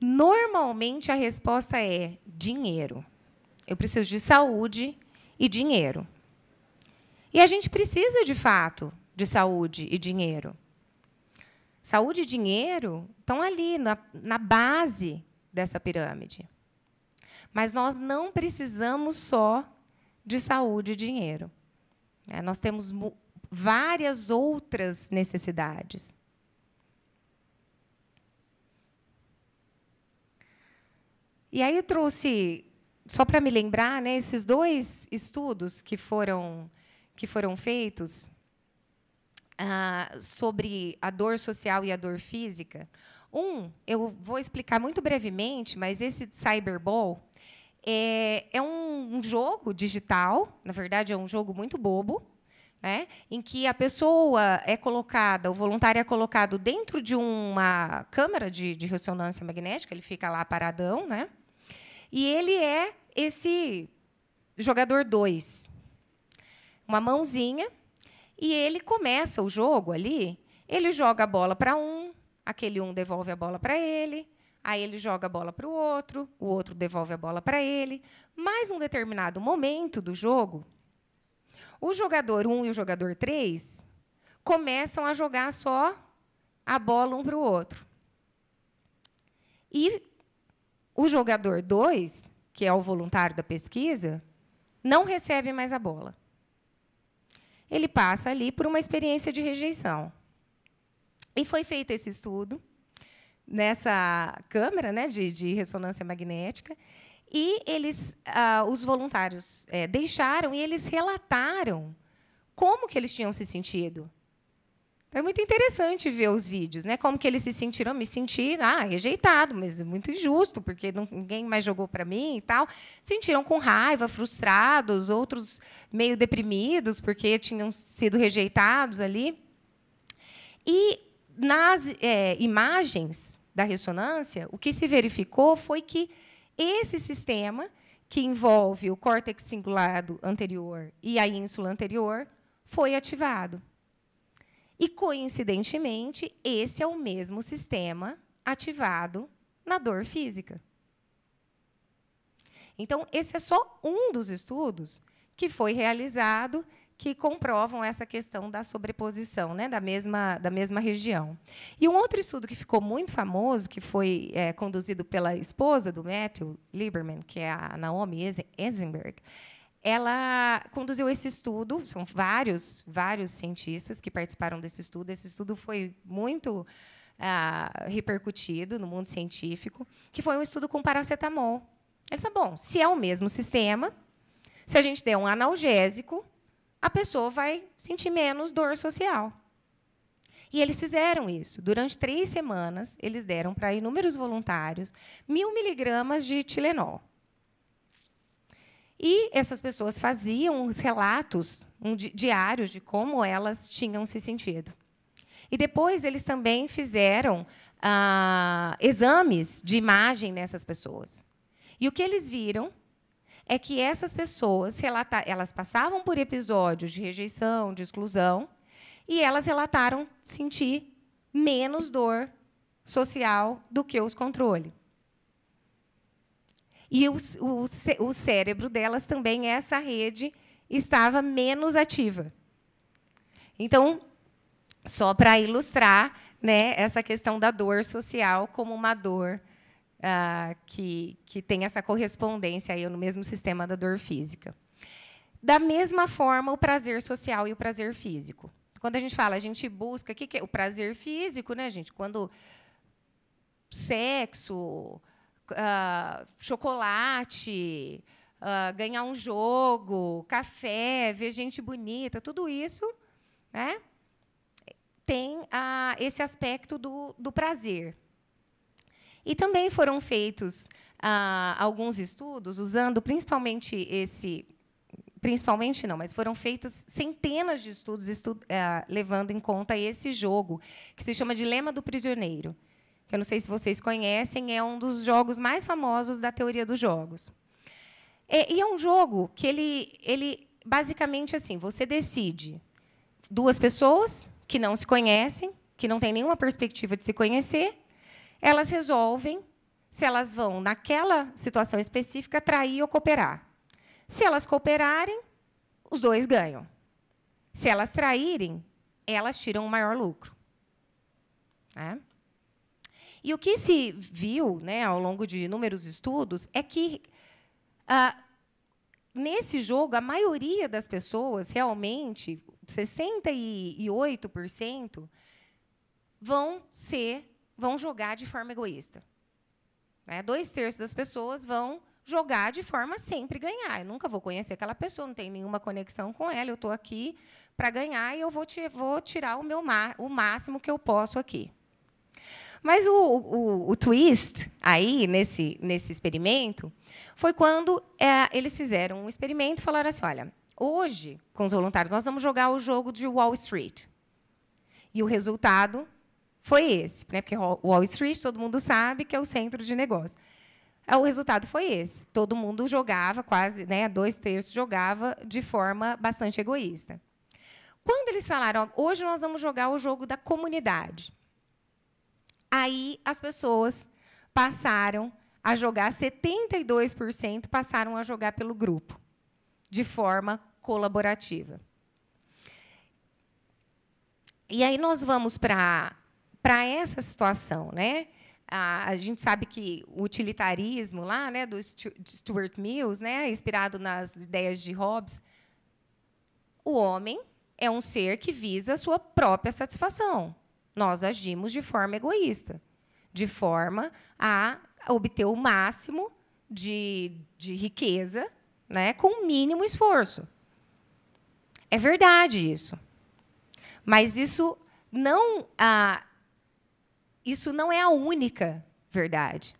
Normalmente a resposta é dinheiro. Eu preciso de saúde e dinheiro. E a gente precisa, de fato, de saúde e dinheiro. Saúde e dinheiro estão ali, na, na base dessa pirâmide. Mas nós não precisamos só de saúde e dinheiro. É, nós temos várias outras necessidades. E aí eu trouxe, só para me lembrar, né, esses dois estudos que foram, que foram feitos ah, sobre a dor social e a dor física. Um, eu vou explicar muito brevemente, mas esse Cyberball é, é um, um jogo digital, na verdade, é um jogo muito bobo, né, em que a pessoa é colocada, o voluntário é colocado dentro de uma câmara de, de ressonância magnética, ele fica lá paradão, né? E ele é esse jogador 2. Uma mãozinha. E ele começa o jogo ali, ele joga a bola para um, aquele um devolve a bola para ele, aí ele joga a bola para o outro, o outro devolve a bola para ele. Mas, um determinado momento do jogo, o jogador 1 um e o jogador 3 começam a jogar só a bola um para o outro. E o jogador 2, que é o voluntário da pesquisa, não recebe mais a bola. Ele passa ali por uma experiência de rejeição. E foi feito esse estudo nessa câmera né, de, de ressonância magnética, e eles, ah, os voluntários é, deixaram e eles relataram como que eles tinham se sentido é muito interessante ver os vídeos, né? Como que eles se sentiram, me senti, ah, rejeitado, mas muito injusto, porque ninguém mais jogou para mim e tal. Sentiram com raiva, frustrados, outros meio deprimidos porque tinham sido rejeitados ali. E nas é, imagens da ressonância, o que se verificou foi que esse sistema, que envolve o córtex cingulado anterior e a ínsula anterior, foi ativado. E, coincidentemente, esse é o mesmo sistema ativado na dor física. Então, esse é só um dos estudos que foi realizado que comprovam essa questão da sobreposição né, da, mesma, da mesma região. E um outro estudo que ficou muito famoso, que foi é, conduzido pela esposa do Matthew Lieberman, que é a Naomi Eisenberg, ela conduziu esse estudo, são vários, vários cientistas que participaram desse estudo. Esse estudo foi muito ah, repercutido no mundo científico, que foi um estudo com paracetamol. Eles bom, se é o mesmo sistema, se a gente der um analgésico, a pessoa vai sentir menos dor social. E eles fizeram isso. Durante três semanas, eles deram para inúmeros voluntários mil miligramas de Tilenol. E essas pessoas faziam os relatos um, diários de como elas tinham se sentido. E depois eles também fizeram ah, exames de imagem nessas pessoas. E o que eles viram é que essas pessoas elas passavam por episódios de rejeição, de exclusão, e elas relataram sentir menos dor social do que os controle. E o, o, o cérebro delas também, essa rede, estava menos ativa. Então, só para ilustrar né, essa questão da dor social como uma dor uh, que, que tem essa correspondência aí no mesmo sistema da dor física. Da mesma forma, o prazer social e o prazer físico. Quando a gente fala, a gente busca, que, que é o prazer físico, né, gente? Quando sexo, uh, chocolate, uh, ganhar um jogo, café, ver gente bonita, tudo isso né, tem uh, esse aspecto do, do prazer. E também foram feitos alguns estudos usando principalmente esse principalmente não, mas foram feitas centenas de estudos estu levando em conta esse jogo, que se chama Dilema do Prisioneiro que eu não sei se vocês conhecem, é um dos jogos mais famosos da teoria dos jogos. É, e é um jogo que ele, ele basicamente assim, você decide duas pessoas que não se conhecem, que não têm nenhuma perspectiva de se conhecer, elas resolvem se elas vão, naquela situação específica, trair ou cooperar. Se elas cooperarem, os dois ganham. Se elas traírem, elas tiram o maior lucro. É? E o que se viu né, ao longo de inúmeros estudos é que, ah, nesse jogo, a maioria das pessoas, realmente, 68%, vão ser, vão jogar de forma egoísta. Né? Dois terços das pessoas vão jogar de forma sempre ganhar. Eu nunca vou conhecer aquela pessoa, não tenho nenhuma conexão com ela, eu estou aqui para ganhar e eu vou, te, vou tirar o, meu, o máximo que eu posso aqui. Mas o, o, o twist aí, nesse, nesse experimento, foi quando é, eles fizeram um experimento e falaram assim: olha, hoje, com os voluntários, nós vamos jogar o jogo de Wall Street. E o resultado foi esse, né? porque Wall Street, todo mundo sabe que é o centro de negócio. É, o resultado foi esse. Todo mundo jogava, quase né, dois terços jogava de forma bastante egoísta. Quando eles falaram, hoje nós vamos jogar o jogo da comunidade, Aí as pessoas passaram a jogar, 72% passaram a jogar pelo grupo, de forma colaborativa. E aí nós vamos para essa situação, né? A, a, gente sabe que o utilitarismo lá, né, do Stuart Mills, né, inspirado nas ideias de Hobbes, o homem é um ser que visa a sua própria satisfação nós agimos de forma egoísta, de forma a obter o máximo de, de riqueza né, com o mínimo esforço. É verdade isso. Mas isso não, ah, isso não é a única verdade.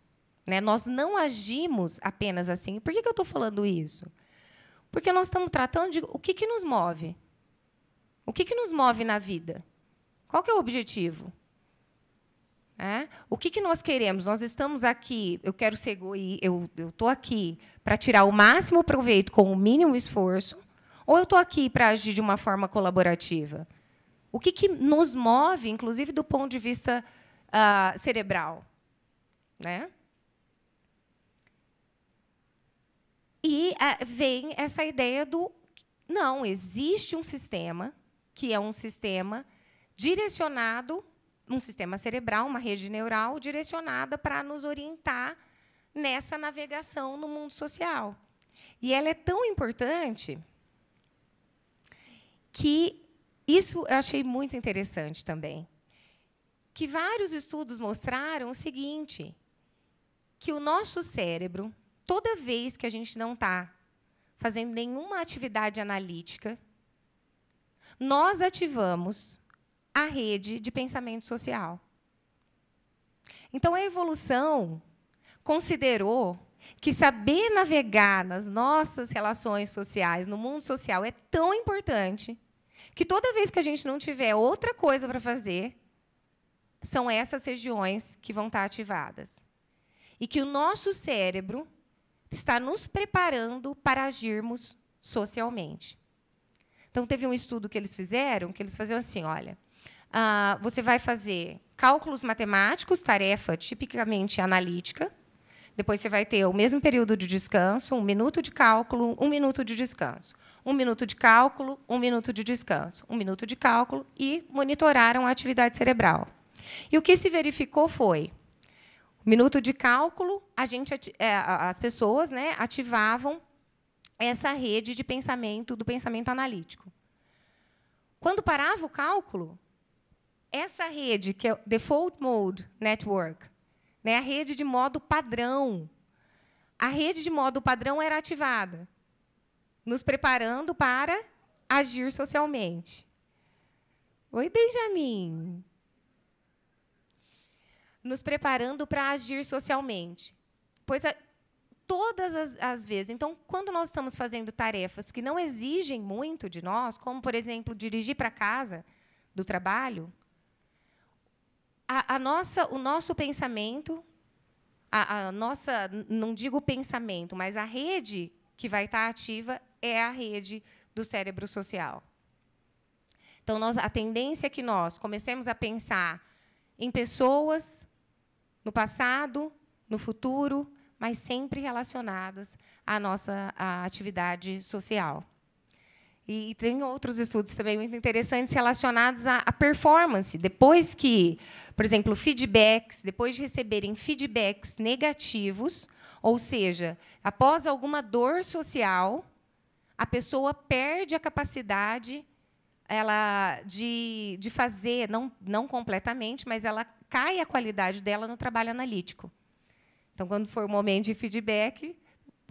Né? Nós não agimos apenas assim. Por que, que eu estou falando isso? Porque nós estamos tratando de o que, que nos move. O que, que nos move na vida? Qual que é o objetivo? É? O que, que nós queremos? Nós estamos aqui, eu quero ser egoísta, eu estou aqui para tirar o máximo proveito com o mínimo esforço, ou eu estou aqui para agir de uma forma colaborativa? O que, que nos move, inclusive do ponto de vista uh, cerebral? Né? E uh, vem essa ideia do não, existe um sistema que é um sistema direcionado, um sistema cerebral, uma rede neural direcionada para nos orientar nessa navegação no mundo social. E ela é tão importante que isso eu achei muito interessante também. Que vários estudos mostraram o seguinte: que o nosso cérebro, toda vez que a gente não está fazendo nenhuma atividade analítica, nós ativamos a rede de pensamento social. Então, a evolução considerou que saber navegar nas nossas relações sociais, no mundo social, é tão importante que toda vez que a gente não tiver outra coisa para fazer, são essas regiões que vão estar ativadas. E que o nosso cérebro está nos preparando para agirmos socialmente. Então, teve um estudo que eles fizeram, que eles faziam assim, olha, ah, você vai fazer cálculos matemáticos, tarefa tipicamente analítica, depois você vai ter o mesmo período de descanso, um minuto de cálculo, um minuto de descanso. Um minuto de cálculo, um minuto de descanso. Um minuto de cálculo e monitoraram a atividade cerebral. E o que se verificou foi minuto de cálculo, a gente, é, as pessoas né, ativavam essa rede de pensamento, do pensamento analítico. Quando parava o cálculo, essa rede, que é o Default Mode Network, né, a rede de modo padrão, a rede de modo padrão era ativada, nos preparando para agir socialmente. Oi, Benjamin nos preparando para agir socialmente. Pois a, todas as, as, vezes. Então, quando nós estamos fazendo tarefas que não exigem muito de nós, como, por exemplo, dirigir para casa do trabalho, a, a, nossa, o nosso pensamento, a, a, nossa, não digo pensamento, mas a rede que vai estar ativa é a rede do cérebro social. Então, nós, a tendência é que nós comecemos a pensar em pessoas no passado, no futuro, mas sempre relacionadas à nossa à atividade social. E tem outros estudos também muito interessantes relacionados à, à, performance. Depois que, por exemplo, feedbacks, depois de receberem feedbacks negativos, ou seja, após alguma dor social, a pessoa perde a capacidade ela de, de fazer, não, não completamente, mas ela cai a qualidade dela no trabalho analítico. Então, quando for o momento de feedback,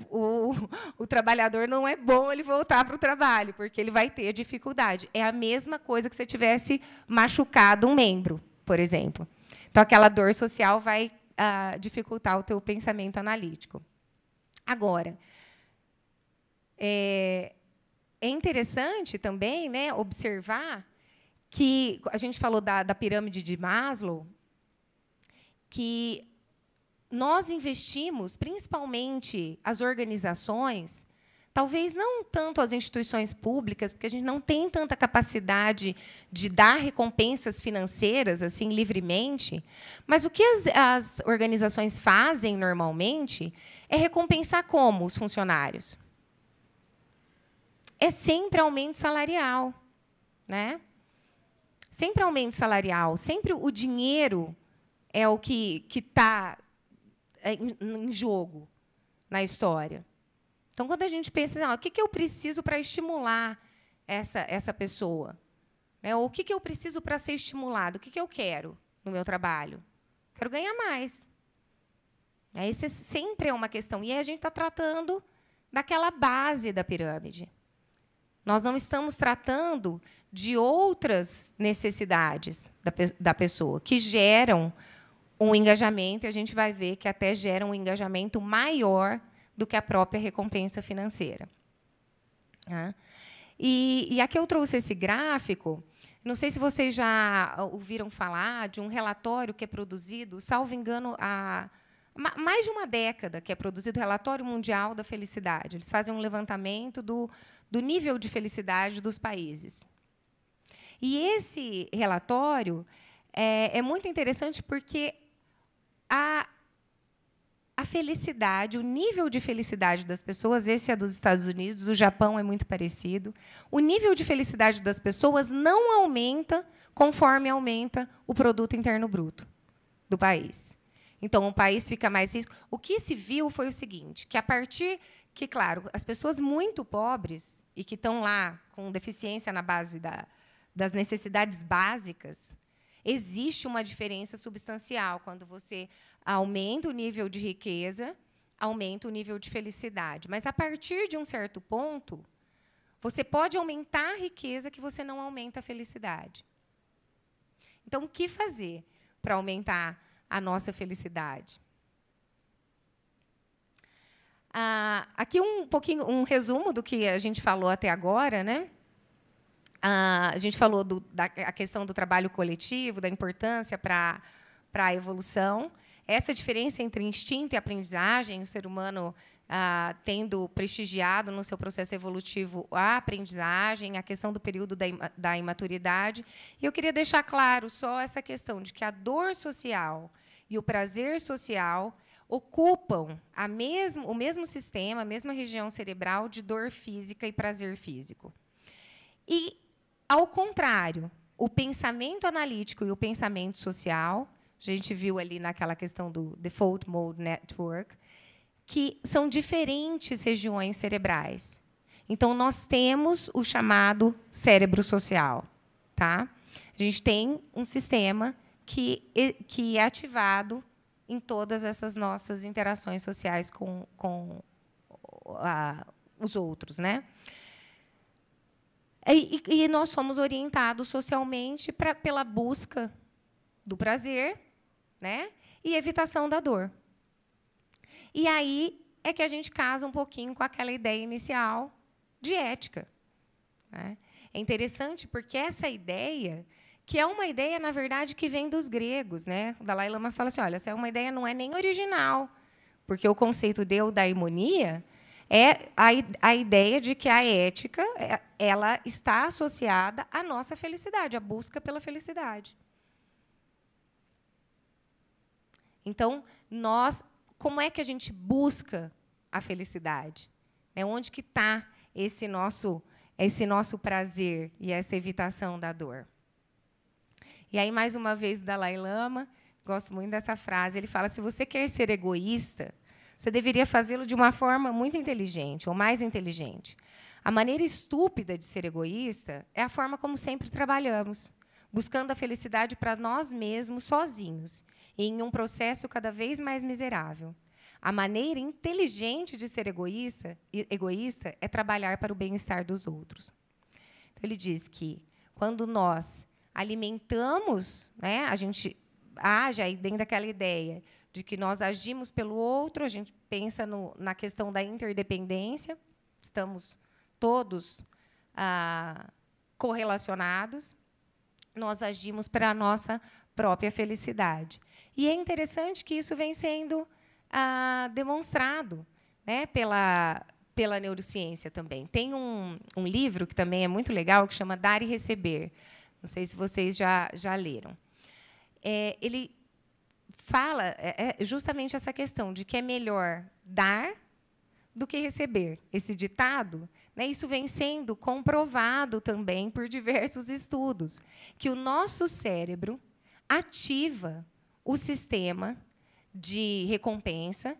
o, o trabalhador não é bom ele voltar para o trabalho, porque ele vai ter dificuldade. É a mesma coisa que se tivesse machucado um membro, por exemplo. Então, aquela dor social vai ah, dificultar o teu pensamento analítico. Agora, é, é interessante também né, observar que a gente falou da, da pirâmide de Maslow, que nós investimos, principalmente as organizações, talvez não tanto as instituições públicas, porque a gente não tem tanta capacidade de dar recompensas financeiras assim livremente, mas o que as, as organizações fazem normalmente é recompensar como os funcionários? É sempre aumento salarial, né? Sempre aumento salarial, sempre o dinheiro é o que está em, em, jogo na história. Então, quando a gente pensa assim, ah, o que, que eu preciso para estimular essa, essa pessoa? Né? Ou o que, que eu preciso para ser estimulado? O que, que eu quero no meu trabalho? Quero ganhar mais. Isso sempre é uma questão. E a gente está tratando daquela base da pirâmide. Nós não estamos tratando de outras necessidades da, da pessoa que geram um engajamento, e a gente vai ver que até gera um engajamento maior do que a própria recompensa financeira. Tá? E, e aqui eu trouxe esse gráfico. Não sei se vocês já ouviram falar de um relatório que é produzido, salvo engano, há mais de uma década que é produzido o Relatório Mundial da Felicidade. Eles fazem um levantamento do, do nível de felicidade dos países. E esse relatório é, é muito interessante porque a, a felicidade, o nível de felicidade das pessoas, esse é dos Estados Unidos, do Japão é muito parecido. O nível de felicidade das pessoas não aumenta conforme aumenta o produto interno bruto do país. Então, o país fica mais risco. O que se viu foi o seguinte, que a partir que, claro, as pessoas muito pobres e que estão lá com deficiência na base da, das necessidades básicas, existe uma diferença substancial quando você aumenta o nível de riqueza, aumenta o nível de felicidade. Mas, a partir de um certo ponto, Você pode aumentar a riqueza que você não aumenta a felicidade. Então, o que fazer para aumentar a nossa felicidade? Ah, aqui um pouquinho um resumo do que a gente falou até agora, né? Ah, a gente falou do, da a questão do trabalho coletivo, da importância para a evolução. Essa diferença entre instinto e aprendizagem, o ser humano ah, tendo prestigiado no seu processo evolutivo a aprendizagem, a questão do período da, da imaturidade. E eu queria deixar claro só essa questão de que a dor social e o prazer social ocupam a mesmo, o mesmo sistema, a mesma região cerebral de dor física e prazer físico. E, ao contrário, o pensamento analítico e o pensamento social, a gente viu ali naquela questão do Default Mode Network, que são diferentes regiões cerebrais. Então, nós temos o chamado cérebro social. Tá? A gente tem um sistema que, que é ativado em todas essas nossas interações sociais com, com a, os outros. Né? E, e, nós somos orientados socialmente pra, pela busca do prazer né? e evitação da dor. E aí é que a gente casa um pouquinho com aquela ideia inicial de ética. Né? É interessante porque essa ideia que é uma ideia, na verdade, que vem dos gregos. Né? O Dalai Lama fala assim, olha, essa é uma ideia não é nem original, porque o conceito de eudaimonia é a, a ideia de que a ética é, ela está associada à nossa felicidade, à busca pela felicidade. Então, nós, como é que a gente busca a felicidade? É onde que está esse nosso, esse nosso prazer e essa evitação da dor? E aí, mais uma vez, o Dalai Lama, gosto muito dessa frase, ele fala: se você quer ser egoísta, você deveria fazê-lo de uma forma muito inteligente, ou mais inteligente. A maneira estúpida de ser egoísta é a forma como sempre trabalhamos, buscando a felicidade para nós mesmos, sozinhos, em um processo cada vez mais miserável. A maneira inteligente de ser egoísta, egoísta é trabalhar para o bem-estar dos outros. Então, ele diz que quando nós alimentamos, né, a gente age aí dentro daquela ideia de que nós agimos pelo outro, a gente pensa no, na questão da interdependência, estamos todos ah, correlacionados, nós agimos para a nossa própria felicidade. E é interessante que isso vem sendo ah, demonstrado né, pela, pela neurociência também. Tem um, um livro que também é muito legal, que chama Dar e Receber, não sei se vocês já, já leram. É, ele fala é, é justamente essa questão de que é melhor dar do que receber. Esse ditado, né, isso vem sendo comprovado também por diversos estudos, que o nosso cérebro ativa o sistema de recompensa,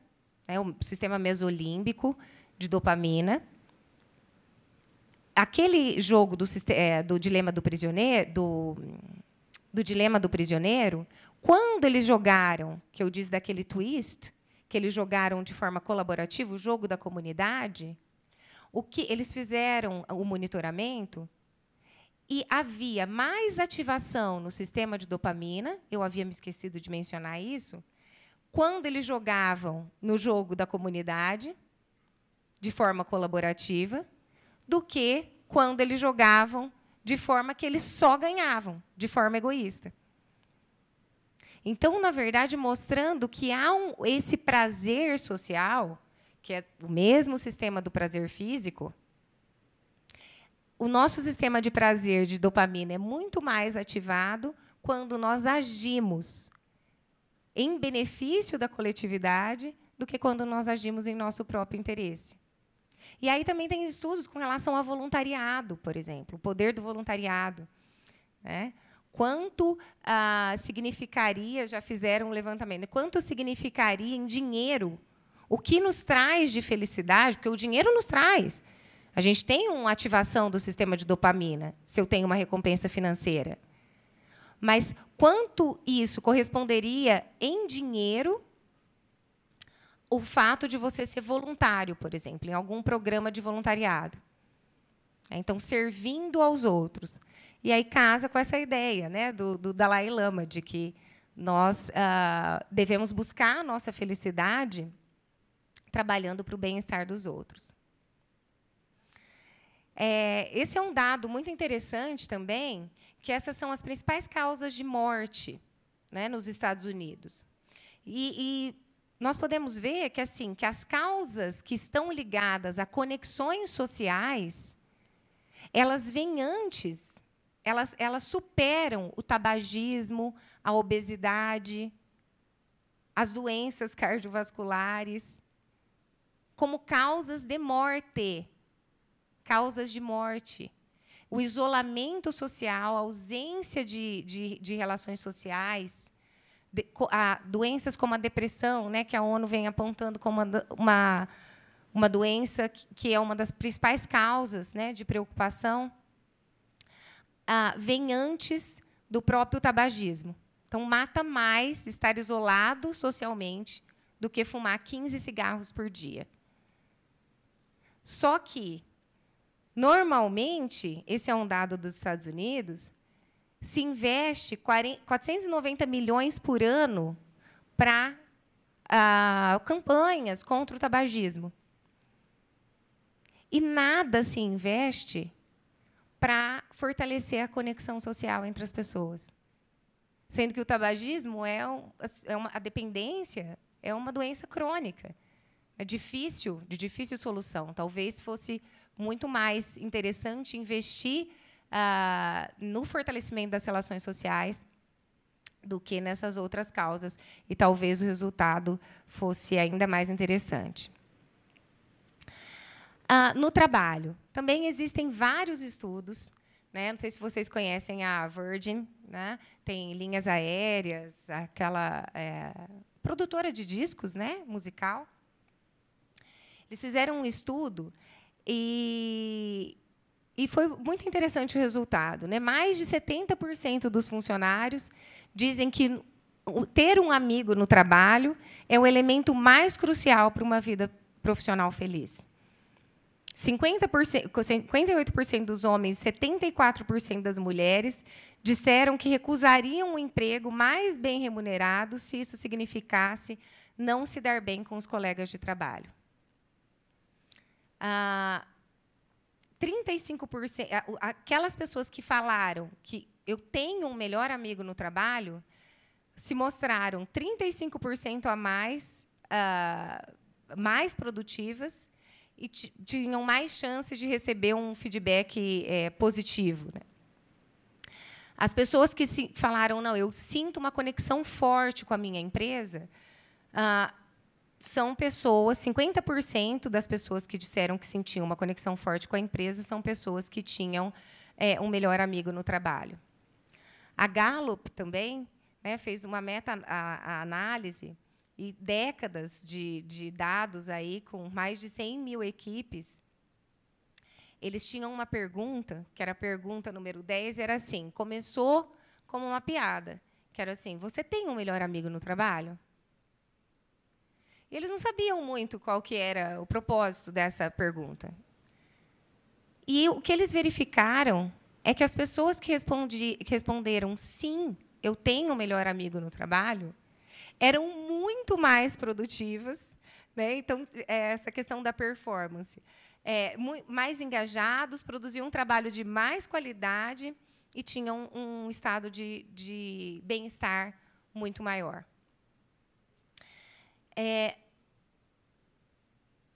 né, o sistema mesolímbico de dopamina, aquele jogo do, é, do dilema do prisioneiro, do, do dilema do prisioneiro, quando eles jogaram, que eu disse daquele twist, que eles jogaram de forma colaborativa o jogo da comunidade, o que eles fizeram o monitoramento e havia mais ativação no sistema de dopamina, eu havia me esquecido de mencionar isso, quando eles jogavam no jogo da comunidade de forma colaborativa do que quando eles jogavam de forma que eles só ganhavam, de forma egoísta. Então, na verdade, mostrando que há um, esse prazer social, que é o mesmo sistema do prazer físico, o nosso sistema de prazer de dopamina é muito mais ativado quando nós agimos em benefício da coletividade do que quando nós agimos em nosso próprio interesse. E aí também tem estudos com relação ao voluntariado, por exemplo, o poder do voluntariado. Né? Quanto ah, significaria, já fizeram um levantamento, quanto significaria em dinheiro o que nos traz de felicidade, porque o dinheiro nos traz. A gente tem uma ativação do sistema de dopamina, se eu tenho uma recompensa financeira. Mas quanto isso corresponderia em dinheiro o fato de você ser voluntário, por exemplo, em algum programa de voluntariado. É, então, servindo aos outros. E aí casa com essa ideia né, do, do Dalai Lama, de que nós ah, devemos buscar a nossa felicidade trabalhando para o bem-estar dos outros. É, esse é um dado muito interessante também, que essas são as principais causas de morte né, nos Estados Unidos. E, e, nós podemos ver que assim que as causas que estão ligadas a conexões sociais, elas vêm antes, elas, elas superam o tabagismo, a obesidade, as doenças cardiovasculares, como causas de morte causas de morte. O isolamento social, a ausência de, de, de relações sociais, de, a, doenças como a depressão, né, que a ONU vem apontando como uma, uma, uma doença que, que, é uma das principais causas né, de preocupação, ah, vem antes do próprio tabagismo. Então, mata mais estar isolado socialmente do que fumar 15 cigarros por dia. Só que Normalmente, esse é um dado dos Estados Unidos, se investe 490 milhões por ano para ah, campanhas contra o tabagismo. E nada se investe para fortalecer a conexão social entre as pessoas. Sendo que o tabagismo é, um, é uma, a dependência é uma doença crônica. É difícil, de difícil solução. Talvez fosse muito mais interessante investir ah, no fortalecimento das relações sociais do que nessas outras causas, e talvez o resultado fosse ainda mais interessante. Ah, no trabalho, também existem vários estudos. Né? Não sei se vocês conhecem a Virgin, né? tem linhas aéreas, aquela é, produtora de discos né? musical. Eles fizeram um estudo e, e foi muito interessante o resultado. Né? Mais de 70% dos funcionários dizem que ter um amigo no trabalho é o elemento mais crucial para uma vida profissional feliz. 50%, 58% dos homens e 74% das mulheres disseram que recusariam um emprego mais bem remunerado se isso significasse não se dar bem com os colegas de trabalho. Ah, 35%, aquelas pessoas que falaram que eu tenho um melhor amigo no trabalho, se mostraram 35% a mais, ah, mais produtivas e tinham mais chances de receber um feedback é, positivo. Né? As pessoas que falaram, não, eu sinto uma conexão forte com a minha empresa, ah, são pessoas, 50% das pessoas que disseram que sentiam uma conexão forte com a empresa são pessoas que tinham é, um melhor amigo no trabalho. A Gallup também né, fez uma meta-análise e décadas de, de dados aí com mais de 100 mil equipes. Eles tinham uma pergunta, que era a pergunta número 10, era assim: começou como uma piada, que era assim: você tem um melhor amigo no trabalho? E eles não sabiam muito qual que era o propósito dessa pergunta. E o que eles verificaram é que as pessoas que, respondi, que responderam sim, eu tenho um melhor amigo no trabalho, eram muito mais produtivas. Né? Então, é essa questão da performance. É, mais engajados, produziam um trabalho de mais qualidade e tinham um, estado de, de bem-estar muito maior. É,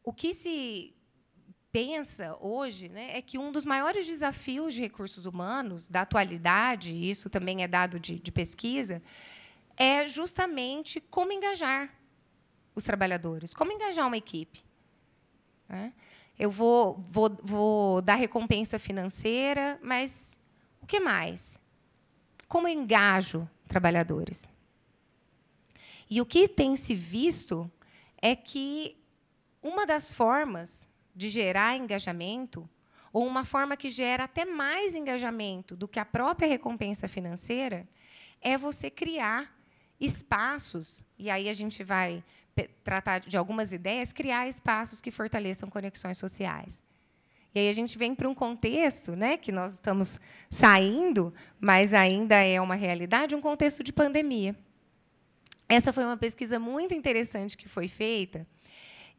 o que se pensa hoje né, é que um dos maiores desafios de recursos humanos da atualidade, e isso também é dado de, de pesquisa, é justamente como engajar os trabalhadores, como engajar uma equipe. Né? Eu vou, vou, vou dar recompensa financeira, mas o que mais? Como eu engajo trabalhadores? E o que tem se visto é que uma das formas de gerar engajamento, ou uma forma que gera até mais engajamento do que a própria recompensa financeira, é você criar espaços, e aí a gente vai tratar de algumas ideias, criar espaços que fortaleçam conexões sociais. E aí a gente vem para um contexto, né, que nós estamos saindo, mas ainda é uma realidade, um contexto de pandemia. Essa foi uma pesquisa muito interessante que foi feita,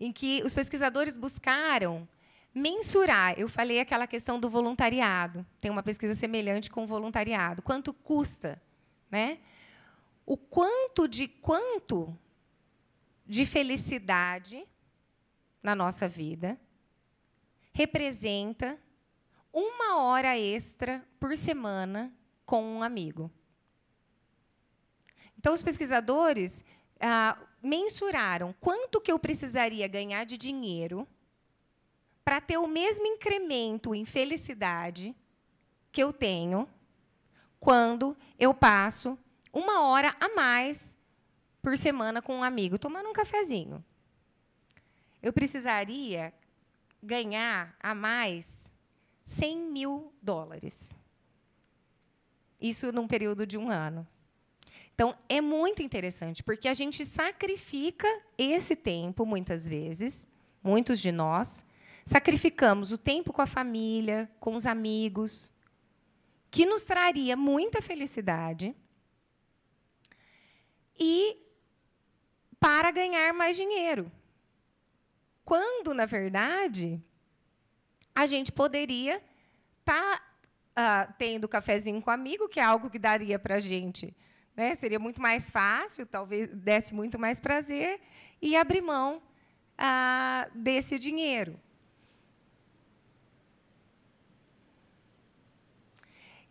em que os pesquisadores buscaram mensurar. Eu falei aquela questão do voluntariado. Tem uma pesquisa semelhante com o voluntariado. Quanto custa, né? O quanto de quanto de felicidade na nossa vida representa uma hora extra por semana com um amigo. Então, os pesquisadores ah, mensuraram quanto que eu precisaria ganhar de dinheiro para ter o mesmo incremento em felicidade que eu tenho quando eu passo uma hora a mais por semana com um amigo tomando um cafezinho. Eu precisaria ganhar a mais 100 mil dólares. Isso num período de um ano. Então, é muito interessante, porque a gente sacrifica esse tempo, muitas vezes, muitos de nós, sacrificamos o tempo com a família, com os amigos, que nos traria muita felicidade, e para ganhar mais dinheiro. Quando, na verdade, a gente poderia estar tá, uh, tendo cafezinho com amigo, que é algo que daria para a gente. Né? Seria muito mais fácil, talvez desse muito mais prazer, e abrir mão uh, desse dinheiro.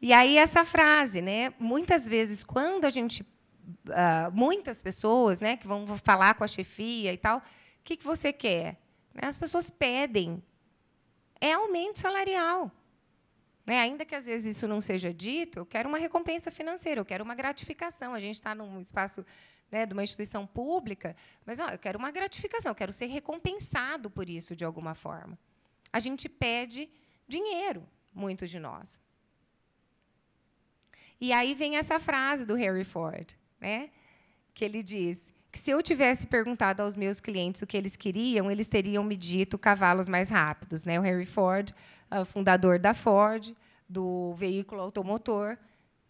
E aí essa frase, né? Muitas vezes quando a gente, uh, muitas pessoas, né, que vão falar com a chefia e tal, o que, que você quer? Né, as pessoas pedem é aumento salarial. Né? Ainda que às vezes isso não seja dito, eu quero uma recompensa financeira, eu quero uma gratificação. A gente está num espaço né, de uma instituição pública, mas ó, eu quero uma gratificação, eu quero ser recompensado por isso de alguma forma. A gente pede dinheiro, muitos de nós. E aí vem essa frase do Harry Ford, né? que ele diz que se eu tivesse perguntado aos meus clientes o que eles queriam, eles teriam me dito cavalos mais rápidos. Né? O Harry Ford, fundador da Ford, do veículo automotor,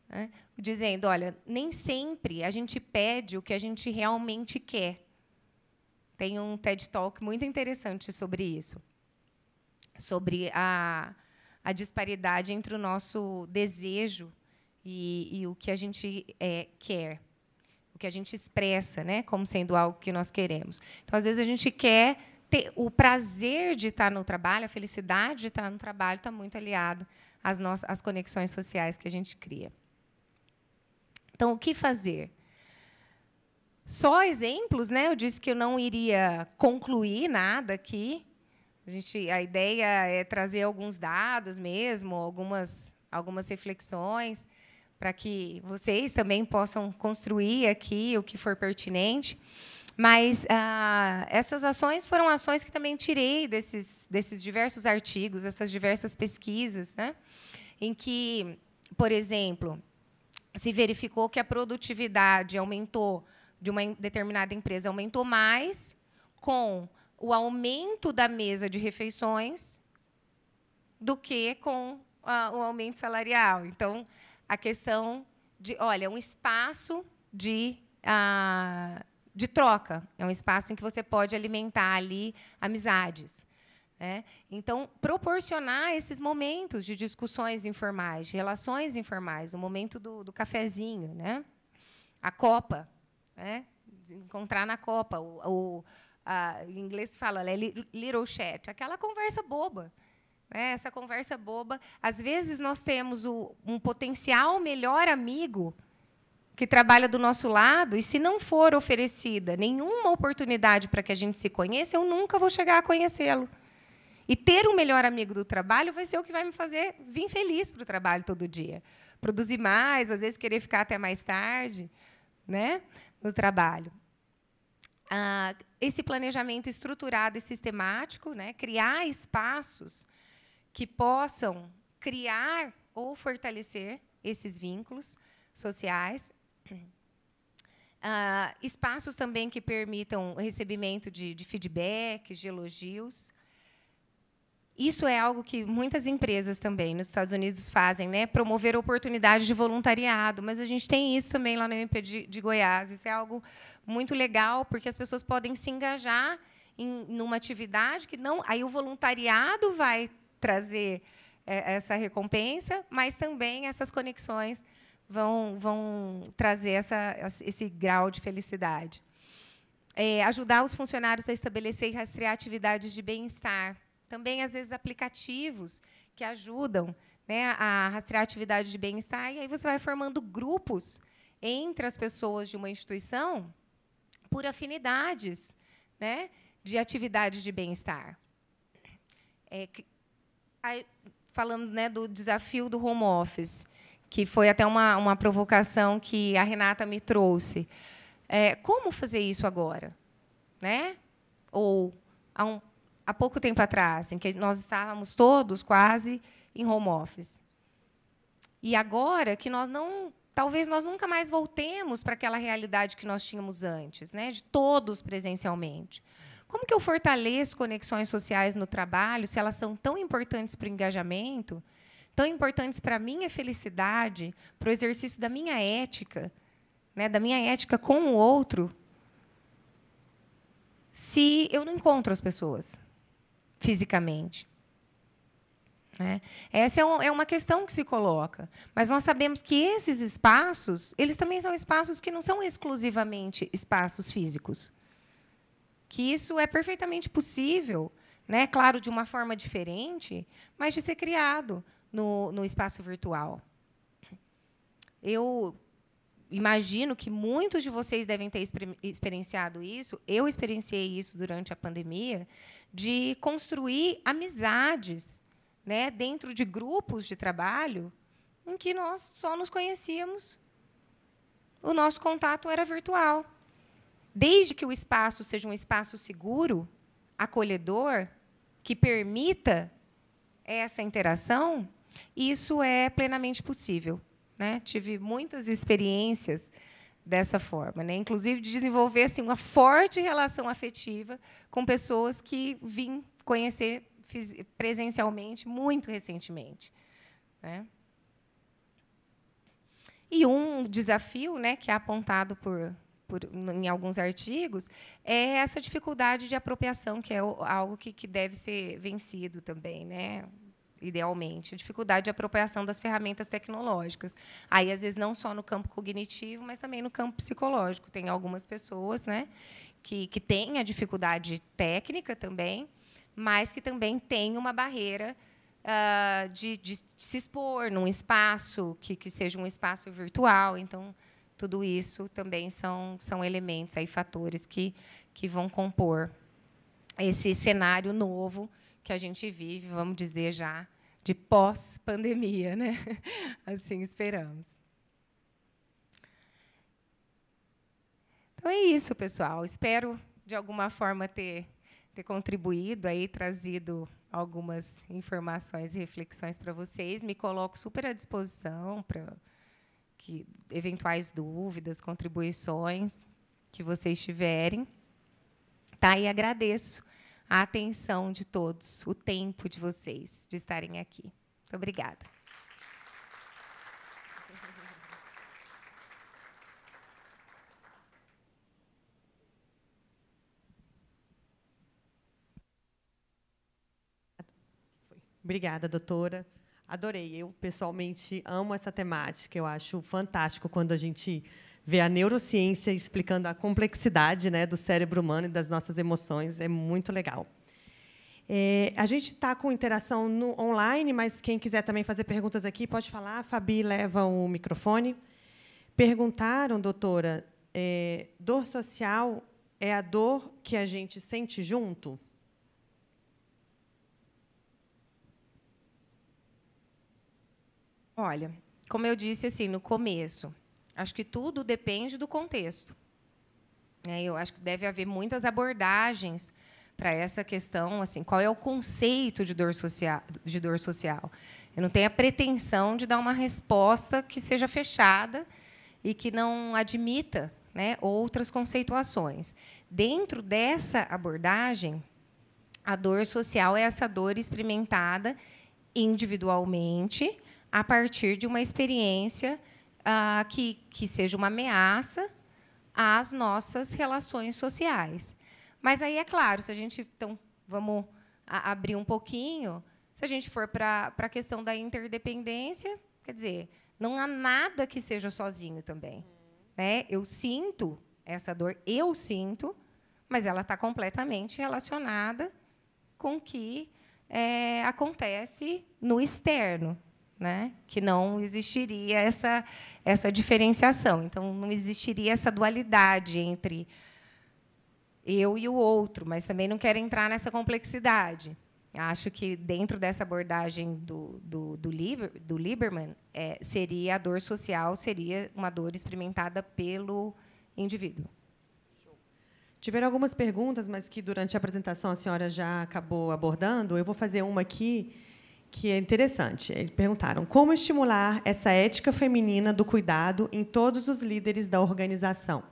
né? dizendo: olha, nem sempre a gente pede o que a gente realmente quer. Tem um TED Talk muito interessante sobre isso, sobre a, a disparidade entre o nosso desejo e, e o que a gente é, quer, o que a gente expressa, né, como sendo algo que nós queremos. Então, às vezes a gente quer ter o prazer de estar no trabalho, a felicidade de estar no trabalho está muito aliado às nossas às conexões sociais que a gente cria. Então, o que fazer? Só exemplos, né? Eu disse que eu não iria concluir nada aqui. A, gente, a ideia é trazer alguns dados mesmo, algumas, algumas reflexões para que vocês também possam construir aqui o que for pertinente. Mas ah, essas ações foram ações que também tirei desses, desses diversos artigos, essas diversas pesquisas, né? em que, por exemplo, se verificou que a produtividade aumentou de uma determinada empresa aumentou mais com o aumento da mesa de refeições do que com ah, o aumento salarial. Então, a questão de, olha, um espaço de, ah, de troca, é um espaço em que você pode alimentar ali amizades. Né? Então, proporcionar esses momentos de discussões informais, de relações informais, o momento do, do cafezinho, né? a copa, né? encontrar na copa, o, o a, em inglês se fala é little chat, aquela conversa boba, né, essa conversa boba. Às vezes nós temos o, um potencial melhor amigo que trabalha do nosso lado, e se não for oferecida nenhuma oportunidade para que a gente se conheça, eu nunca vou chegar a conhecê-lo. E ter um melhor amigo do trabalho vai ser o que vai me fazer vir feliz para o trabalho todo dia. Produzir mais, às vezes querer ficar até mais tarde né, no trabalho. Ah, esse planejamento estruturado e sistemático, né, criar espaços que possam criar ou fortalecer esses vínculos sociais. Uh, *clears throat* espaços também que permitam o recebimento de, de feedbacks, de elogios. isso é algo que muitas empresas também nos Estados Unidos fazem, né? promover oportunidades de voluntariado. Mas a gente tem isso também lá no MP de, de Goiás. Isso é algo muito legal, porque as pessoas podem se engajar em numa atividade que não. Aí o voluntariado vai trazer é, essa recompensa, mas também essas conexões vão, vão trazer essa, esse grau de felicidade. É, ajudar os funcionários a estabelecer e rastrear atividades de bem-estar também, às vezes, aplicativos que ajudam né, a rastrear atividade de bem-estar. E aí você vai formando grupos entre as pessoas de uma instituição por afinidades né, de atividades de bem-estar. É, falando né, do desafio do home office, que foi até uma, uma provocação que a Renata me trouxe. É, como fazer isso agora? Né? Ou há um, há pouco tempo atrás, em que nós estávamos todos quase em home office. E agora que nós não, talvez nós nunca mais voltemos para aquela realidade que nós tínhamos antes, né, de todos presencialmente. Como que eu fortaleço conexões sociais no trabalho se elas são tão importantes para o engajamento, tão importantes para a minha felicidade, para o exercício da minha ética, né, da minha ética com o outro, se eu não encontro as pessoas? fisicamente. É. Essa é, é, uma questão que se coloca. Mas nós sabemos que esses espaços, eles também são espaços que não são exclusivamente espaços físicos. Que isso é perfeitamente possível, né? claro, de uma forma diferente, mas de ser criado no, no espaço virtual. Eu imagino que muitos de vocês devem ter experienciado isso. Eu experienciei isso durante a pandemia, de construir amizades né, dentro de grupos de trabalho em que nós só nos conhecíamos. O nosso contato era virtual. Desde que o espaço seja um espaço seguro, acolhedor, que permita essa interação, isso é plenamente possível. Né? Tive muitas experiências dessa forma, né? Inclusive de desenvolver assim uma forte relação afetiva com pessoas que vim conhecer presencialmente muito recentemente, né? E um desafio, né, que é apontado por, por, em alguns artigos, é essa dificuldade de apropriação, que é algo que, que deve ser vencido também, né? idealmente, a dificuldade de apropriação das ferramentas tecnológicas. Aí, às vezes, não só no campo cognitivo, mas também no campo psicológico. Tem algumas pessoas né, que, que têm a dificuldade técnica também, mas que também têm uma barreira uh, de, de, se expor num espaço que, que seja um espaço virtual. Então, tudo isso também são, são elementos, aí, fatores que, que vão compor esse cenário novo que a gente vive, vamos dizer já, de pós-pandemia, né? *laughs* Assim esperamos. Então é isso, pessoal. Espero de alguma forma ter ter contribuído aí, trazido algumas informações e reflexões para vocês. Me coloco super à disposição para que eventuais dúvidas, contribuições que vocês tiverem. Tá? E agradeço a atenção de todos, o tempo de vocês de estarem aqui. Muito obrigada. Obrigada, doutora. Adorei. Eu, pessoalmente, amo essa temática. Eu acho fantástico quando a gente ver a neurociência explicando a complexidade né, do cérebro humano e das nossas emoções é muito legal. É, a gente está com interação no online, mas quem quiser também fazer perguntas aqui pode falar. A Fabi leva o microfone. Perguntaram, doutora, é, dor social é a dor que a gente sente junto? Olha, como eu disse assim no começo, Acho que tudo depende do contexto. É, eu acho que deve haver muitas abordagens para essa questão, assim, qual é o conceito de dor social? De dor social? Eu não tenho a pretensão de dar uma resposta que seja fechada e que não admita né, outras conceituações. Dentro dessa abordagem, A dor social é essa dor experimentada individualmente a partir de uma experiência ah, que, que seja uma ameaça às nossas relações sociais. Mas aí é claro, se a gente então vamos abrir um pouquinho, se a gente for para a questão da interdependência, quer dizer, não há nada que seja sozinho também. Né? Eu sinto essa dor, eu sinto, mas ela está completamente relacionada com o que é, acontece no externo, né? que não existiria essa, essa diferenciação. Então, não existiria essa dualidade entre eu e o outro, mas também não quero entrar nessa complexidade. Acho que, dentro dessa abordagem do, do, do, Liber, do Lieberman, é, seria a dor social, seria uma dor experimentada pelo indivíduo. Tiveram algumas perguntas, mas que, durante a apresentação, a senhora já acabou abordando. Eu vou fazer uma aqui que é interessante. Eles perguntaram como estimular essa ética feminina do cuidado em todos os líderes da organização.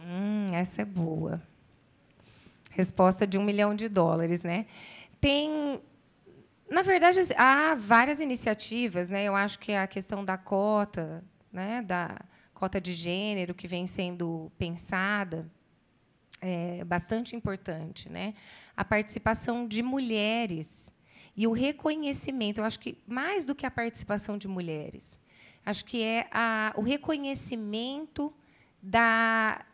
Hum, essa é boa. Resposta de um milhão de dólares, né? Tem, na verdade, assim, há várias iniciativas, né? Eu acho que a questão da cota, né? Da cota de gênero que vem sendo pensada é bastante importante, né? A participação de mulheres e o reconhecimento. Eu acho que mais do que a participação de mulheres, acho que é a, o reconhecimento da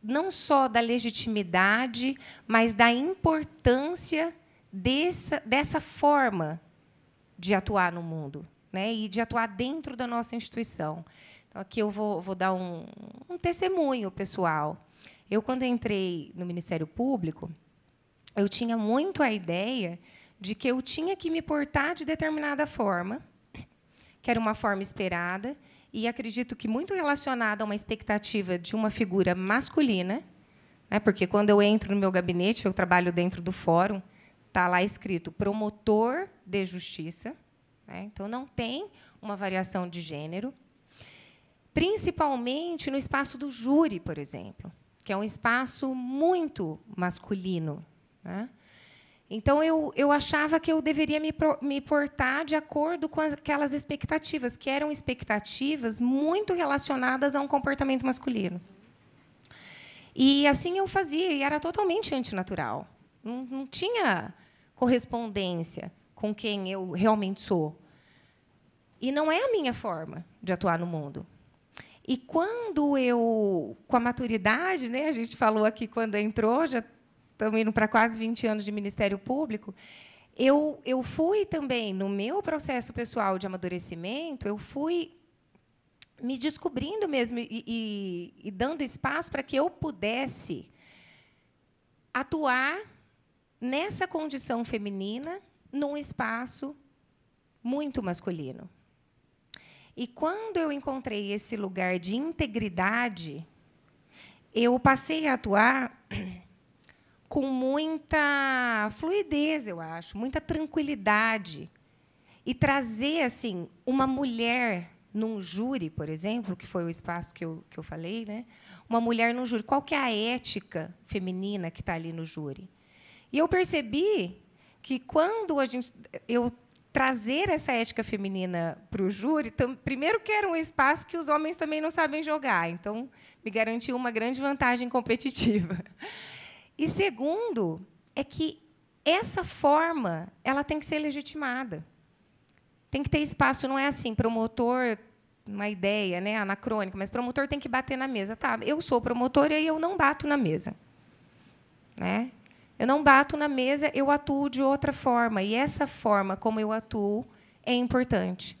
não só da legitimidade, mas da importância dessa, dessa forma de atuar no mundo né, e de atuar dentro da nossa instituição. Então, aqui eu vou, vou dar um, um testemunho pessoal. Eu, quando entrei no Ministério Público, eu tinha muito a ideia de que eu tinha que me portar de determinada forma, que era uma forma esperada, e acredito que muito relacionada a uma expectativa de uma figura masculina, né, porque quando eu entro no meu gabinete, eu trabalho dentro do fórum, está lá escrito promotor de justiça, né, então não tem uma variação de gênero, principalmente no espaço do júri, por exemplo, que é um espaço muito masculino. Né? Então, eu, eu achava que eu deveria me, me portar de acordo com aquelas expectativas, que eram expectativas muito relacionadas a um comportamento masculino. E assim eu fazia, e era totalmente antinatural. Não, não tinha correspondência com quem eu realmente sou. E não é a minha forma de atuar no mundo. E quando eu, com a maturidade, né, a gente falou aqui quando entrou, já estamos indo para quase 20 anos de Ministério Público, eu, eu fui também, no meu processo pessoal de amadurecimento, eu fui me descobrindo mesmo e, e, e dando espaço para que eu pudesse atuar nessa condição feminina num espaço muito masculino. E quando eu encontrei esse lugar de integridade, eu passei a atuar com muita fluidez, eu acho, muita tranquilidade. E trazer assim uma mulher num júri, por exemplo, que foi o espaço que eu, que eu falei, né? uma mulher num júri. Qual que é a ética feminina que está ali no júri? E eu percebi que quando a gente, eu trazer essa ética feminina para o júri, tam, primeiro que era um espaço que os homens também não sabem jogar, então me garantiu uma grande vantagem competitiva. E segundo, é que essa forma ela tem que ser legitimada. Tem que ter espaço, não é assim, promotor, uma ideia né, anacrônica, mas promotor tem que bater na mesa. Tá, eu sou promotora e eu não bato na mesa. Né? Eu não bato na mesa, eu atuo de outra forma. E essa forma como eu atuo é importante.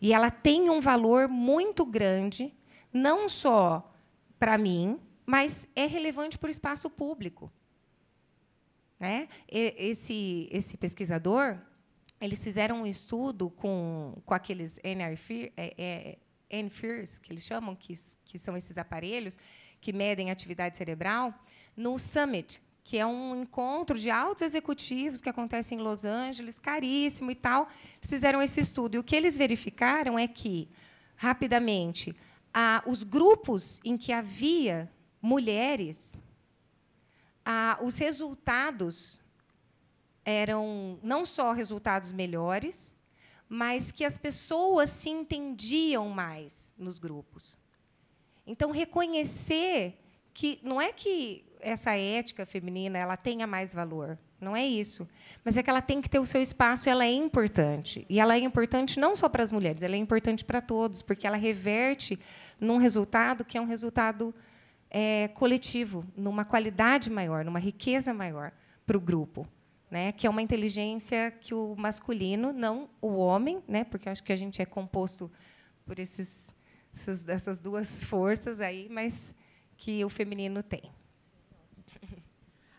E ela tem um valor muito grande, não só para mim, mas é relevante para o espaço público. Né? Esse, esse pesquisador, eles fizeram um estudo com, com aqueles NFIRs, é, é, que eles chamam, que, que são esses aparelhos que medem atividade cerebral, no Summit, que é um encontro de altos executivos que acontece em Los Angeles, caríssimo e tal. Fizeram esse estudo. E o que eles verificaram é que, rapidamente, a, os grupos em que havia mulheres, os resultados eram não só resultados melhores, mas que as pessoas se entendiam mais nos grupos. Então, reconhecer que não é que essa ética feminina ela tenha mais valor, não é isso, mas é que ela tem que ter o seu espaço, ela é importante. E ela é importante não só para as mulheres, ela é importante para todos, porque ela reverte num resultado que é um resultado é, coletivo, numa qualidade maior, numa riqueza maior para o grupo. Né, que é uma inteligência que o masculino, não o homem, né, porque acho que a gente é composto por esses, essas, duas *laughs* forças aí, mas que o feminino tem.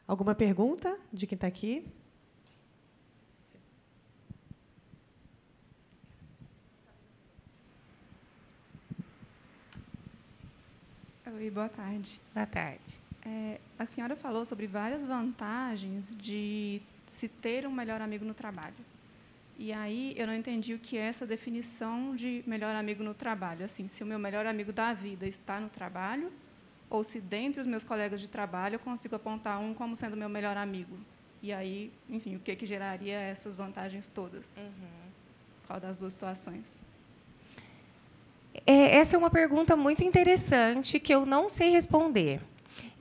Alguma pergunta de quem está aqui? Oi, boa tarde. Boa tarde. É, a senhora falou sobre várias vantagens de se ter um melhor amigo no trabalho. E aí eu não entendi o que é essa definição de melhor amigo no trabalho. Assim, se o meu melhor amigo da vida está no trabalho, ou se dentre os meus colegas de trabalho eu consigo apontar um como sendo meu melhor amigo. E aí, enfim, o que, que geraria essas vantagens todas? Uhum. Qual das duas situações? É, essa é uma pergunta muito interessante que eu não sei responder.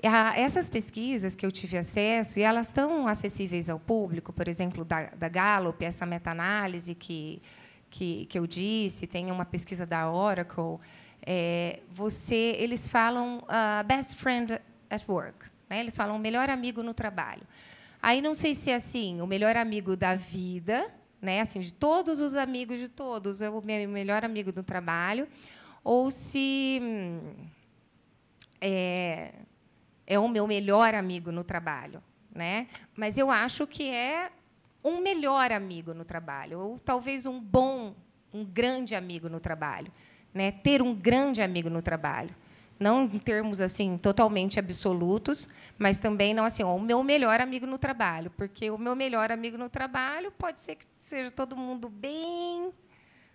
Essas pesquisas que eu tive acesso, e elas estão acessíveis ao público, por exemplo, da, da Gallup, essa meta-análise que, que, que eu disse, tem uma pesquisa da Oracle, é, você, eles falam uh, best friend at work, né? eles falam melhor amigo no trabalho. Aí não sei se é assim, o melhor amigo da vida, né? assim, de todos os amigos de todos, é o meu melhor amigo no trabalho, ou se hum, é, é o meu melhor amigo no trabalho. Né? Mas eu acho que é um melhor amigo no trabalho, ou talvez um bom, um grande amigo no trabalho. Né? Ter um grande amigo no trabalho. Não em termos assim totalmente absolutos, mas também não assim, ó, o meu melhor amigo no trabalho, porque o meu melhor amigo no trabalho pode ser que seja todo mundo bem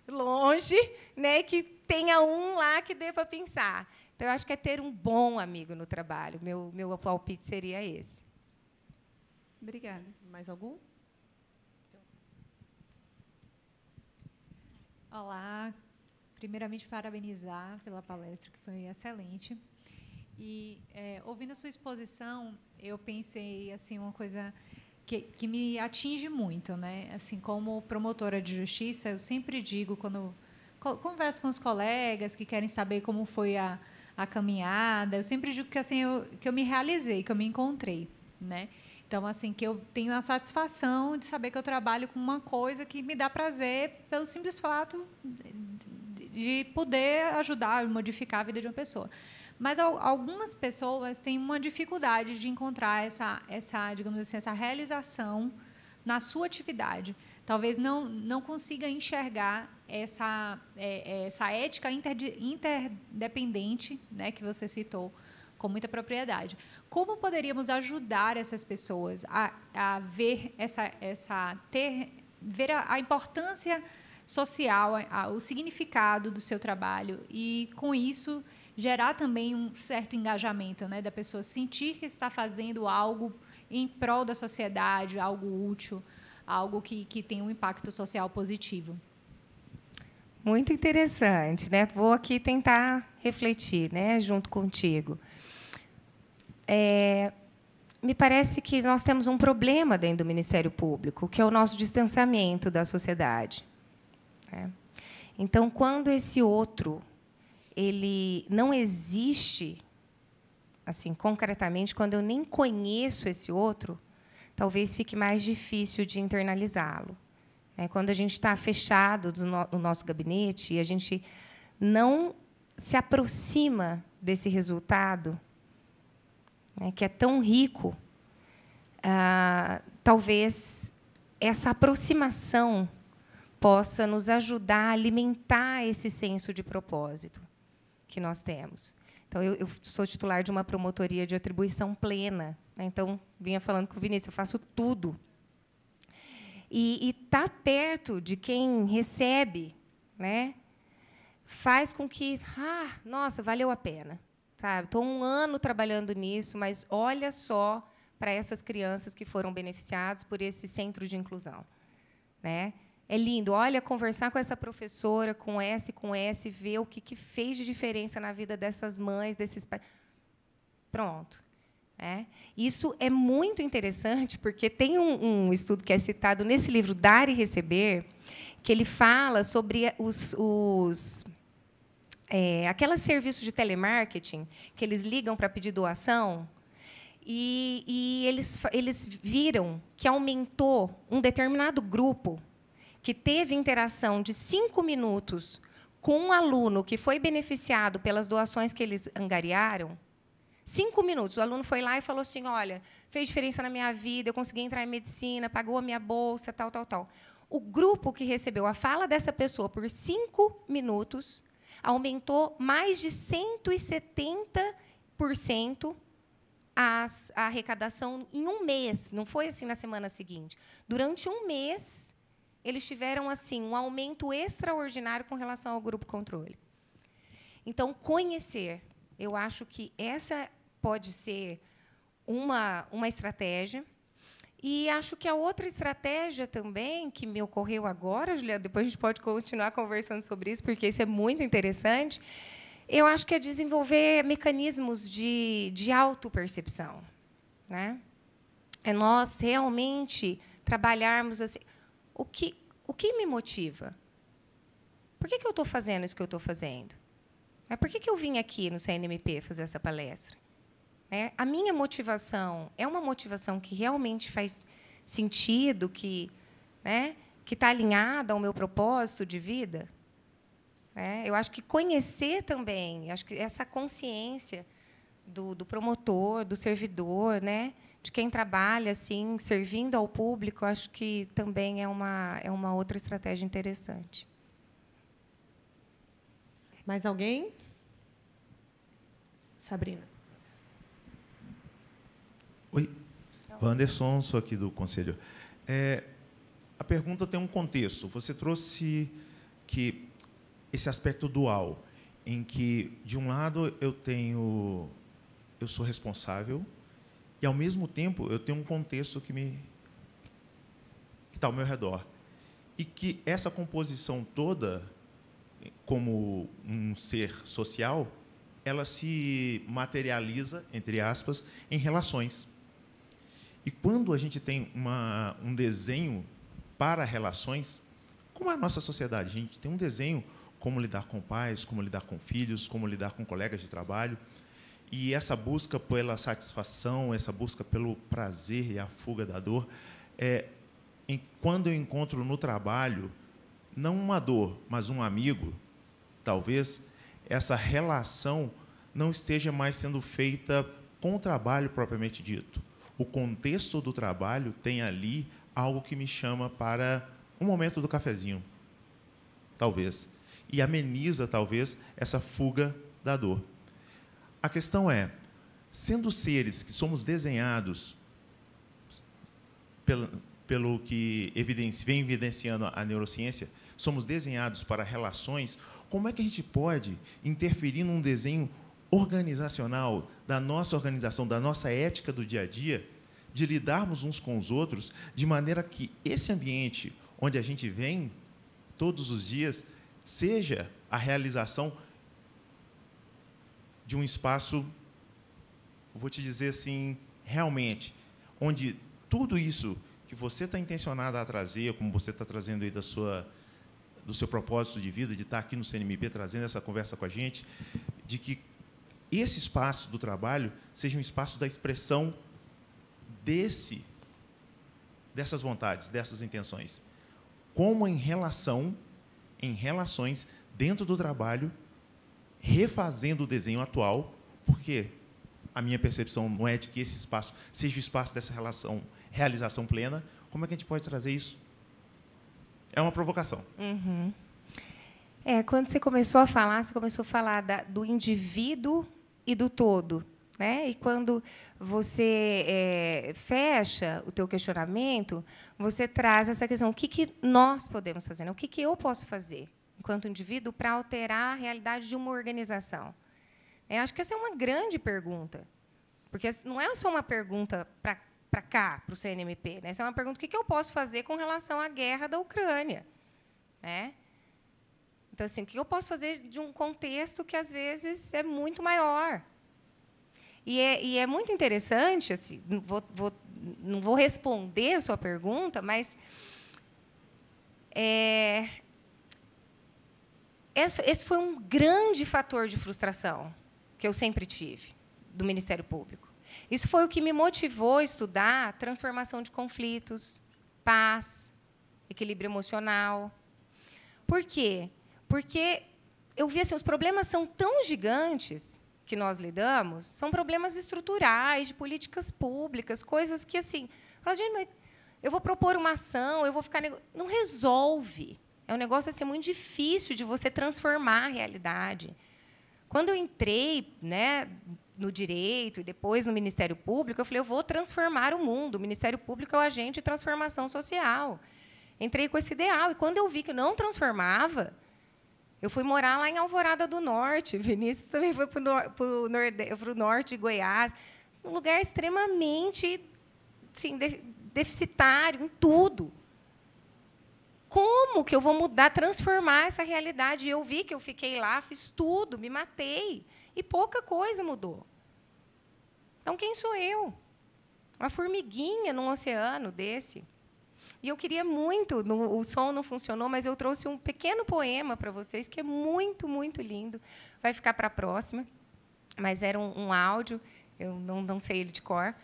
longe, né, que tenha um lá que dê para pensar. Então, eu acho que é ter um bom amigo no trabalho. Meu, meu palpite seria esse. Obrigada. Mais algum? Olá. Primeiramente, parabenizar pela palestra, que foi excelente. E, é, ouvindo a sua exposição, eu pensei assim uma coisa que, que me atinge muito, né? Assim, como promotora de justiça, eu sempre digo quando converso com os colegas que querem saber como foi a a caminhada. Eu sempre digo que assim eu, que eu me realizei, que eu me encontrei, né? Então assim que eu tenho a satisfação de saber que eu trabalho com uma coisa que me dá prazer pelo simples fato de poder ajudar, modificar a vida de uma pessoa. Mas algumas pessoas têm uma dificuldade de encontrar essa, essa, digamos assim, essa realização na sua atividade. Talvez não não consiga enxergar essa, é, é, essa ética interdependente né, que você citou com muita propriedade. Como poderíamos ajudar essas pessoas a, a ver essa, essa ter, ver a, a importância social, a, o significado do seu trabalho e com isso gerar também um certo engajamento, né, da pessoa sentir que está fazendo algo em prol da sociedade, algo útil, algo que, que tem um impacto social positivo. Muito interessante, né? Vou aqui tentar refletir, né, junto contigo. É, me parece que nós temos um problema dentro do Ministério Público, que é o nosso distanciamento da sociedade. Né? Então, quando esse outro ele não existe, assim concretamente, quando eu nem conheço esse outro, talvez fique mais difícil de internalizá-lo. É, quando a gente está fechado no, no nosso gabinete e a gente não se aproxima desse resultado, né, que é tão rico, ah, talvez essa aproximação possa nos ajudar a alimentar esse senso de propósito que nós temos. Então, eu, eu sou titular de uma promotoria de atribuição plena. Né, então, vinha falando com o Vinícius, eu faço tudo e estar tá perto de quem recebe, né, faz com que, ah, nossa, valeu a pena. Estou um ano trabalhando nisso, mas olha só para essas crianças que foram beneficiados por esse centro de inclusão. Né? É lindo. Olha, conversar com essa professora, com S, com S, ver o que, que fez de diferença na vida dessas mães, desses pais. Pronto. É. Isso é muito interessante, porque tem um, um, estudo que é citado nesse livro Dar e Receber, que ele fala sobre os, os é, aqueles serviços de telemarketing que eles ligam para pedir doação. E, e eles, eles viram que aumentou um determinado grupo que teve interação de cinco minutos com um aluno que foi beneficiado pelas doações que eles angariaram, Cinco minutos. O aluno foi lá e falou assim: olha, fez diferença na minha vida, eu consegui entrar em medicina, pagou a minha bolsa, tal, tal, tal. O grupo que recebeu a fala dessa pessoa por cinco minutos aumentou mais de 170% as, a arrecadação em um mês. Não foi assim na semana seguinte. Durante um mês, eles tiveram assim um aumento extraordinário com relação ao grupo controle. Então, conhecer eu acho que essa pode ser uma, uma estratégia. E acho que a outra estratégia também, que me ocorreu agora, Juliana, depois a gente pode continuar conversando sobre isso, porque isso é muito interessante, eu acho que é desenvolver mecanismos de, de autopercepção. Né? É nós realmente trabalharmos assim. O que, o que me motiva? Por que, que eu estou fazendo isso que eu estou fazendo? Mas por que, que eu vim aqui no CNMP fazer essa palestra? É, a minha motivação é uma motivação que realmente faz sentido, que né, que está alinhada ao meu propósito de vida? É, eu acho que conhecer também, acho que essa consciência do, do, promotor, do servidor, né, de quem trabalha assim, servindo ao público, acho que também é uma, é uma outra estratégia interessante. Mais alguém? Sabrina. Oi, Wanderson, sou aqui do Conselho. É, a pergunta tem um contexto. Você trouxe que esse aspecto dual, em que, de um lado, eu tenho, eu sou responsável, e, ao mesmo tempo, eu tenho um contexto que me que está ao meu redor. E que essa composição toda, como um ser social, ela se materializa, entre aspas, em relações. E quando a gente tem uma, um desenho para relações, como é a nossa sociedade? A gente tem um desenho como lidar com pais, como lidar com filhos, como lidar com colegas de trabalho. E essa busca pela satisfação, essa busca pelo prazer e a fuga da dor, é, em, quando eu encontro no trabalho, não uma dor, mas um amigo, talvez, essa relação não esteja mais sendo feita com o trabalho propriamente dito. O contexto do trabalho tem ali algo que me chama para um momento do cafezinho, talvez, e ameniza talvez essa fuga da dor. A questão é, sendo seres que somos desenhados pelo, pelo que vem evidenciando a neurociência, somos desenhados para relações, como é que a gente pode interferir num desenho organizacional da nossa organização, da nossa ética do dia a dia, de lidarmos uns com os outros de maneira que esse ambiente onde a gente vem todos os dias seja a realização de um espaço, vou te dizer assim, realmente, onde tudo isso que você está intencionado a trazer, como você está trazendo aí da sua do seu propósito de vida, de estar aqui no CNMP trazendo essa conversa com a gente, de que esse espaço do trabalho seja um espaço da expressão desse dessas vontades, dessas intenções. Como em relação em relações dentro do trabalho, refazendo o desenho atual, porque a minha percepção não é de que esse espaço seja o espaço dessa relação, realização plena. Como é que a gente pode trazer isso é uma provocação. Uhum. É, quando você começou a falar, você começou a falar da, do indivíduo e do todo. Né? E quando você é, fecha o teu questionamento, você traz essa questão: o que, que nós podemos fazer? Né? O que, que eu posso fazer, enquanto indivíduo, para alterar a realidade de uma organização? É, acho que essa é uma grande pergunta, porque não é só uma pergunta para para cá, para o CNMP? Né? Essa é uma pergunta: o que, que eu posso fazer com relação à guerra da Ucrânia? Né? Então, assim, o que eu posso fazer de um contexto que, às vezes, é muito maior? E é, e é muito interessante, assim, vou, vou, não vou responder a sua pergunta, mas é, esse, foi um grande fator de frustração que eu sempre tive do Ministério Público. Isso foi o que me motivou a estudar transformação de conflitos, paz, equilíbrio emocional. Por quê? Porque eu vi assim, os problemas são tão gigantes que nós lidamos, são problemas estruturais, de políticas públicas, coisas que assim, eu vou propor uma ação, eu vou ficar não resolve. É um negócio assim muito difícil de você transformar a realidade. Quando eu entrei, né, no direito e depois no Ministério Público, eu falei, eu vou transformar o mundo. O Ministério Público é o agente de transformação social. Entrei com esse ideal e quando eu vi que não transformava, eu fui morar lá em Alvorada do Norte. *laughs* Vinícius também foi para o nor norte de Goiás, um lugar extremamente assim, deficitário em tudo. Como que eu vou mudar, transformar essa realidade? Eu vi que eu fiquei lá, fiz tudo, me matei. E pouca coisa mudou. Então, quem sou eu? Uma formiguinha num oceano desse. E eu queria muito, no, o som não funcionou, mas eu trouxe um pequeno poema para vocês, que é muito, muito lindo. Vai ficar para a próxima. Mas era um, um áudio, eu não, não sei ele de cor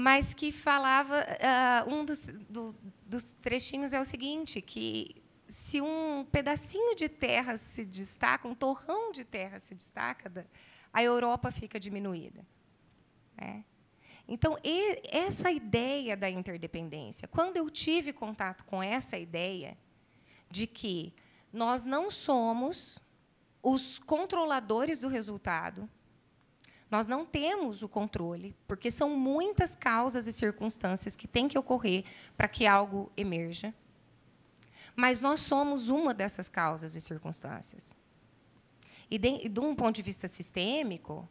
mas que falava uh, um dos, do, dos trechinhos é o seguinte que se um pedacinho de terra se destaca, um torrão de terra se destaca, a Europa fica diminuída. É. Então, e, essa ideia da interdependência, quando eu tive contato com essa ideia de que nós não somos os controladores do resultado, nós não temos o controle, porque são muitas causas e circunstâncias que têm que ocorrer para que algo emerja. Mas nós somos uma dessas causas e circunstâncias. E, de, de um ponto de vista sistêmico,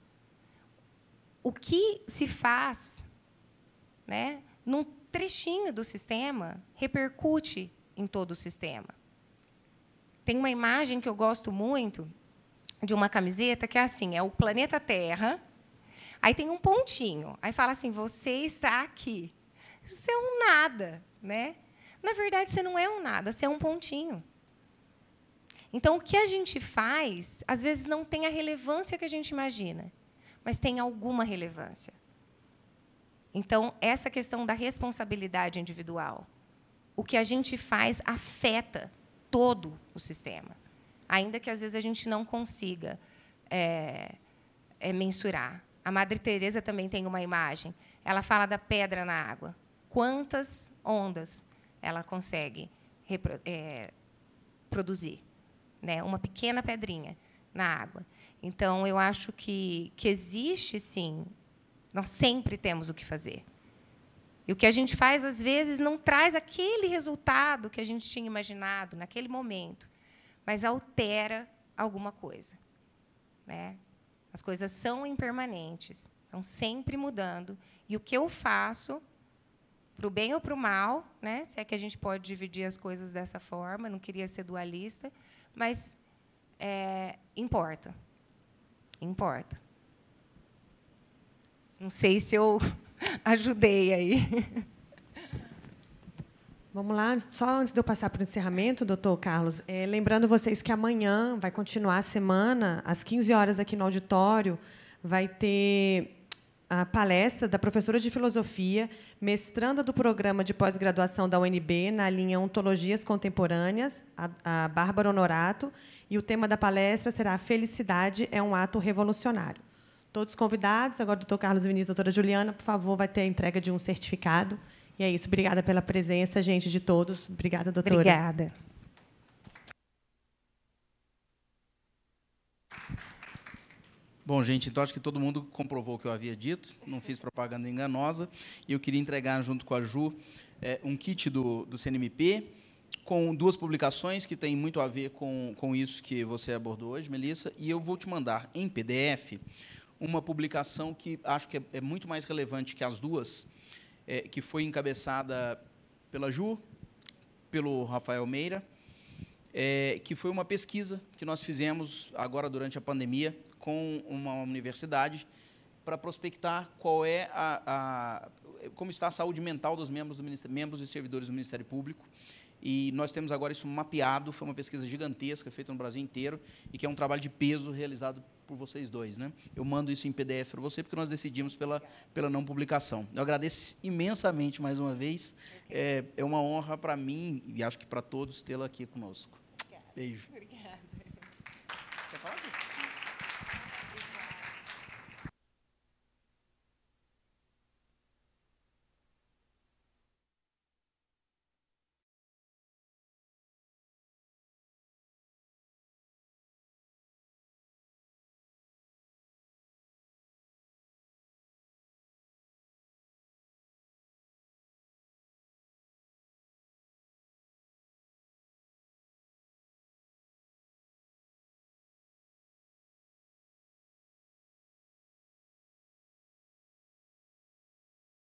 o que se faz né, num trechinho do sistema repercute em todo o sistema. Tem uma imagem que eu gosto muito de uma camiseta que é assim: é o planeta Terra Aí tem um pontinho. Aí fala assim: você está aqui. Você é um nada, né? Na verdade, você não é um nada, você é um pontinho. Então, o que a gente faz, às vezes não tem a relevância que a gente imagina, mas tem alguma relevância. Então, essa questão da responsabilidade individual. O que a gente faz afeta todo o sistema, ainda que às vezes a gente não consiga é, é, mensurar. A Madre Teresa também tem uma imagem. Ela fala da pedra na água. Quantas ondas ela consegue é, produzir? Né? Uma pequena pedrinha na água. Então, eu acho que, que existe, sim, nós sempre temos o que fazer. E o que a gente faz, às vezes, não traz aquele resultado que a gente tinha imaginado naquele momento, mas altera alguma coisa. Né? As coisas são impermanentes, estão sempre mudando. E o que eu faço, para o bem ou para o mal, né? se é que a gente pode dividir as coisas dessa forma, não queria ser dualista, mas é, importa. Importa. Não sei se eu *laughs* ajudei aí. *laughs* Vamos lá, só antes de eu passar para o encerramento, doutor Carlos, é, lembrando vocês que amanhã vai continuar a semana, às 15 horas aqui no auditório, vai ter a palestra da professora de filosofia, mestranda do programa de pós-graduação da UNB na linha Ontologias Contemporâneas, a, a Bárbara Honorato, e o tema da palestra será Felicidade é um ato revolucionário. Todos convidados, agora doutor Carlos Vinícius, doutora Juliana, por favor, vai ter a entrega de um certificado e é isso. Obrigada pela presença, gente, de todos. Obrigada, doutora. Obrigada. Bom, gente, então acho que todo mundo comprovou o que eu havia dito, não fiz propaganda enganosa, e eu queria entregar, junto com a Ju, é, um kit do, do CNMP, com duas publicações que têm muito a ver com, com isso que você abordou hoje, Melissa, e eu vou te mandar em PDF uma publicação que acho que é, é muito mais relevante que as duas, é, que foi encabeçada pela Ju, pelo Rafael Meira, é, que foi uma pesquisa que nós fizemos agora durante a pandemia com uma universidade para prospectar qual é a, a, como está a saúde mental dos membros, do membros e servidores do Ministério Público. E nós temos agora isso mapeado, foi uma pesquisa gigantesca feita no Brasil inteiro e que é um trabalho de peso realizado por vocês dois. Né? Eu mando isso em PDF para você, porque nós decidimos pela, pela não publicação. Eu agradeço imensamente mais uma vez. É, é uma honra para mim e acho que para todos tê-la aqui conosco. Beijo. Obrigada.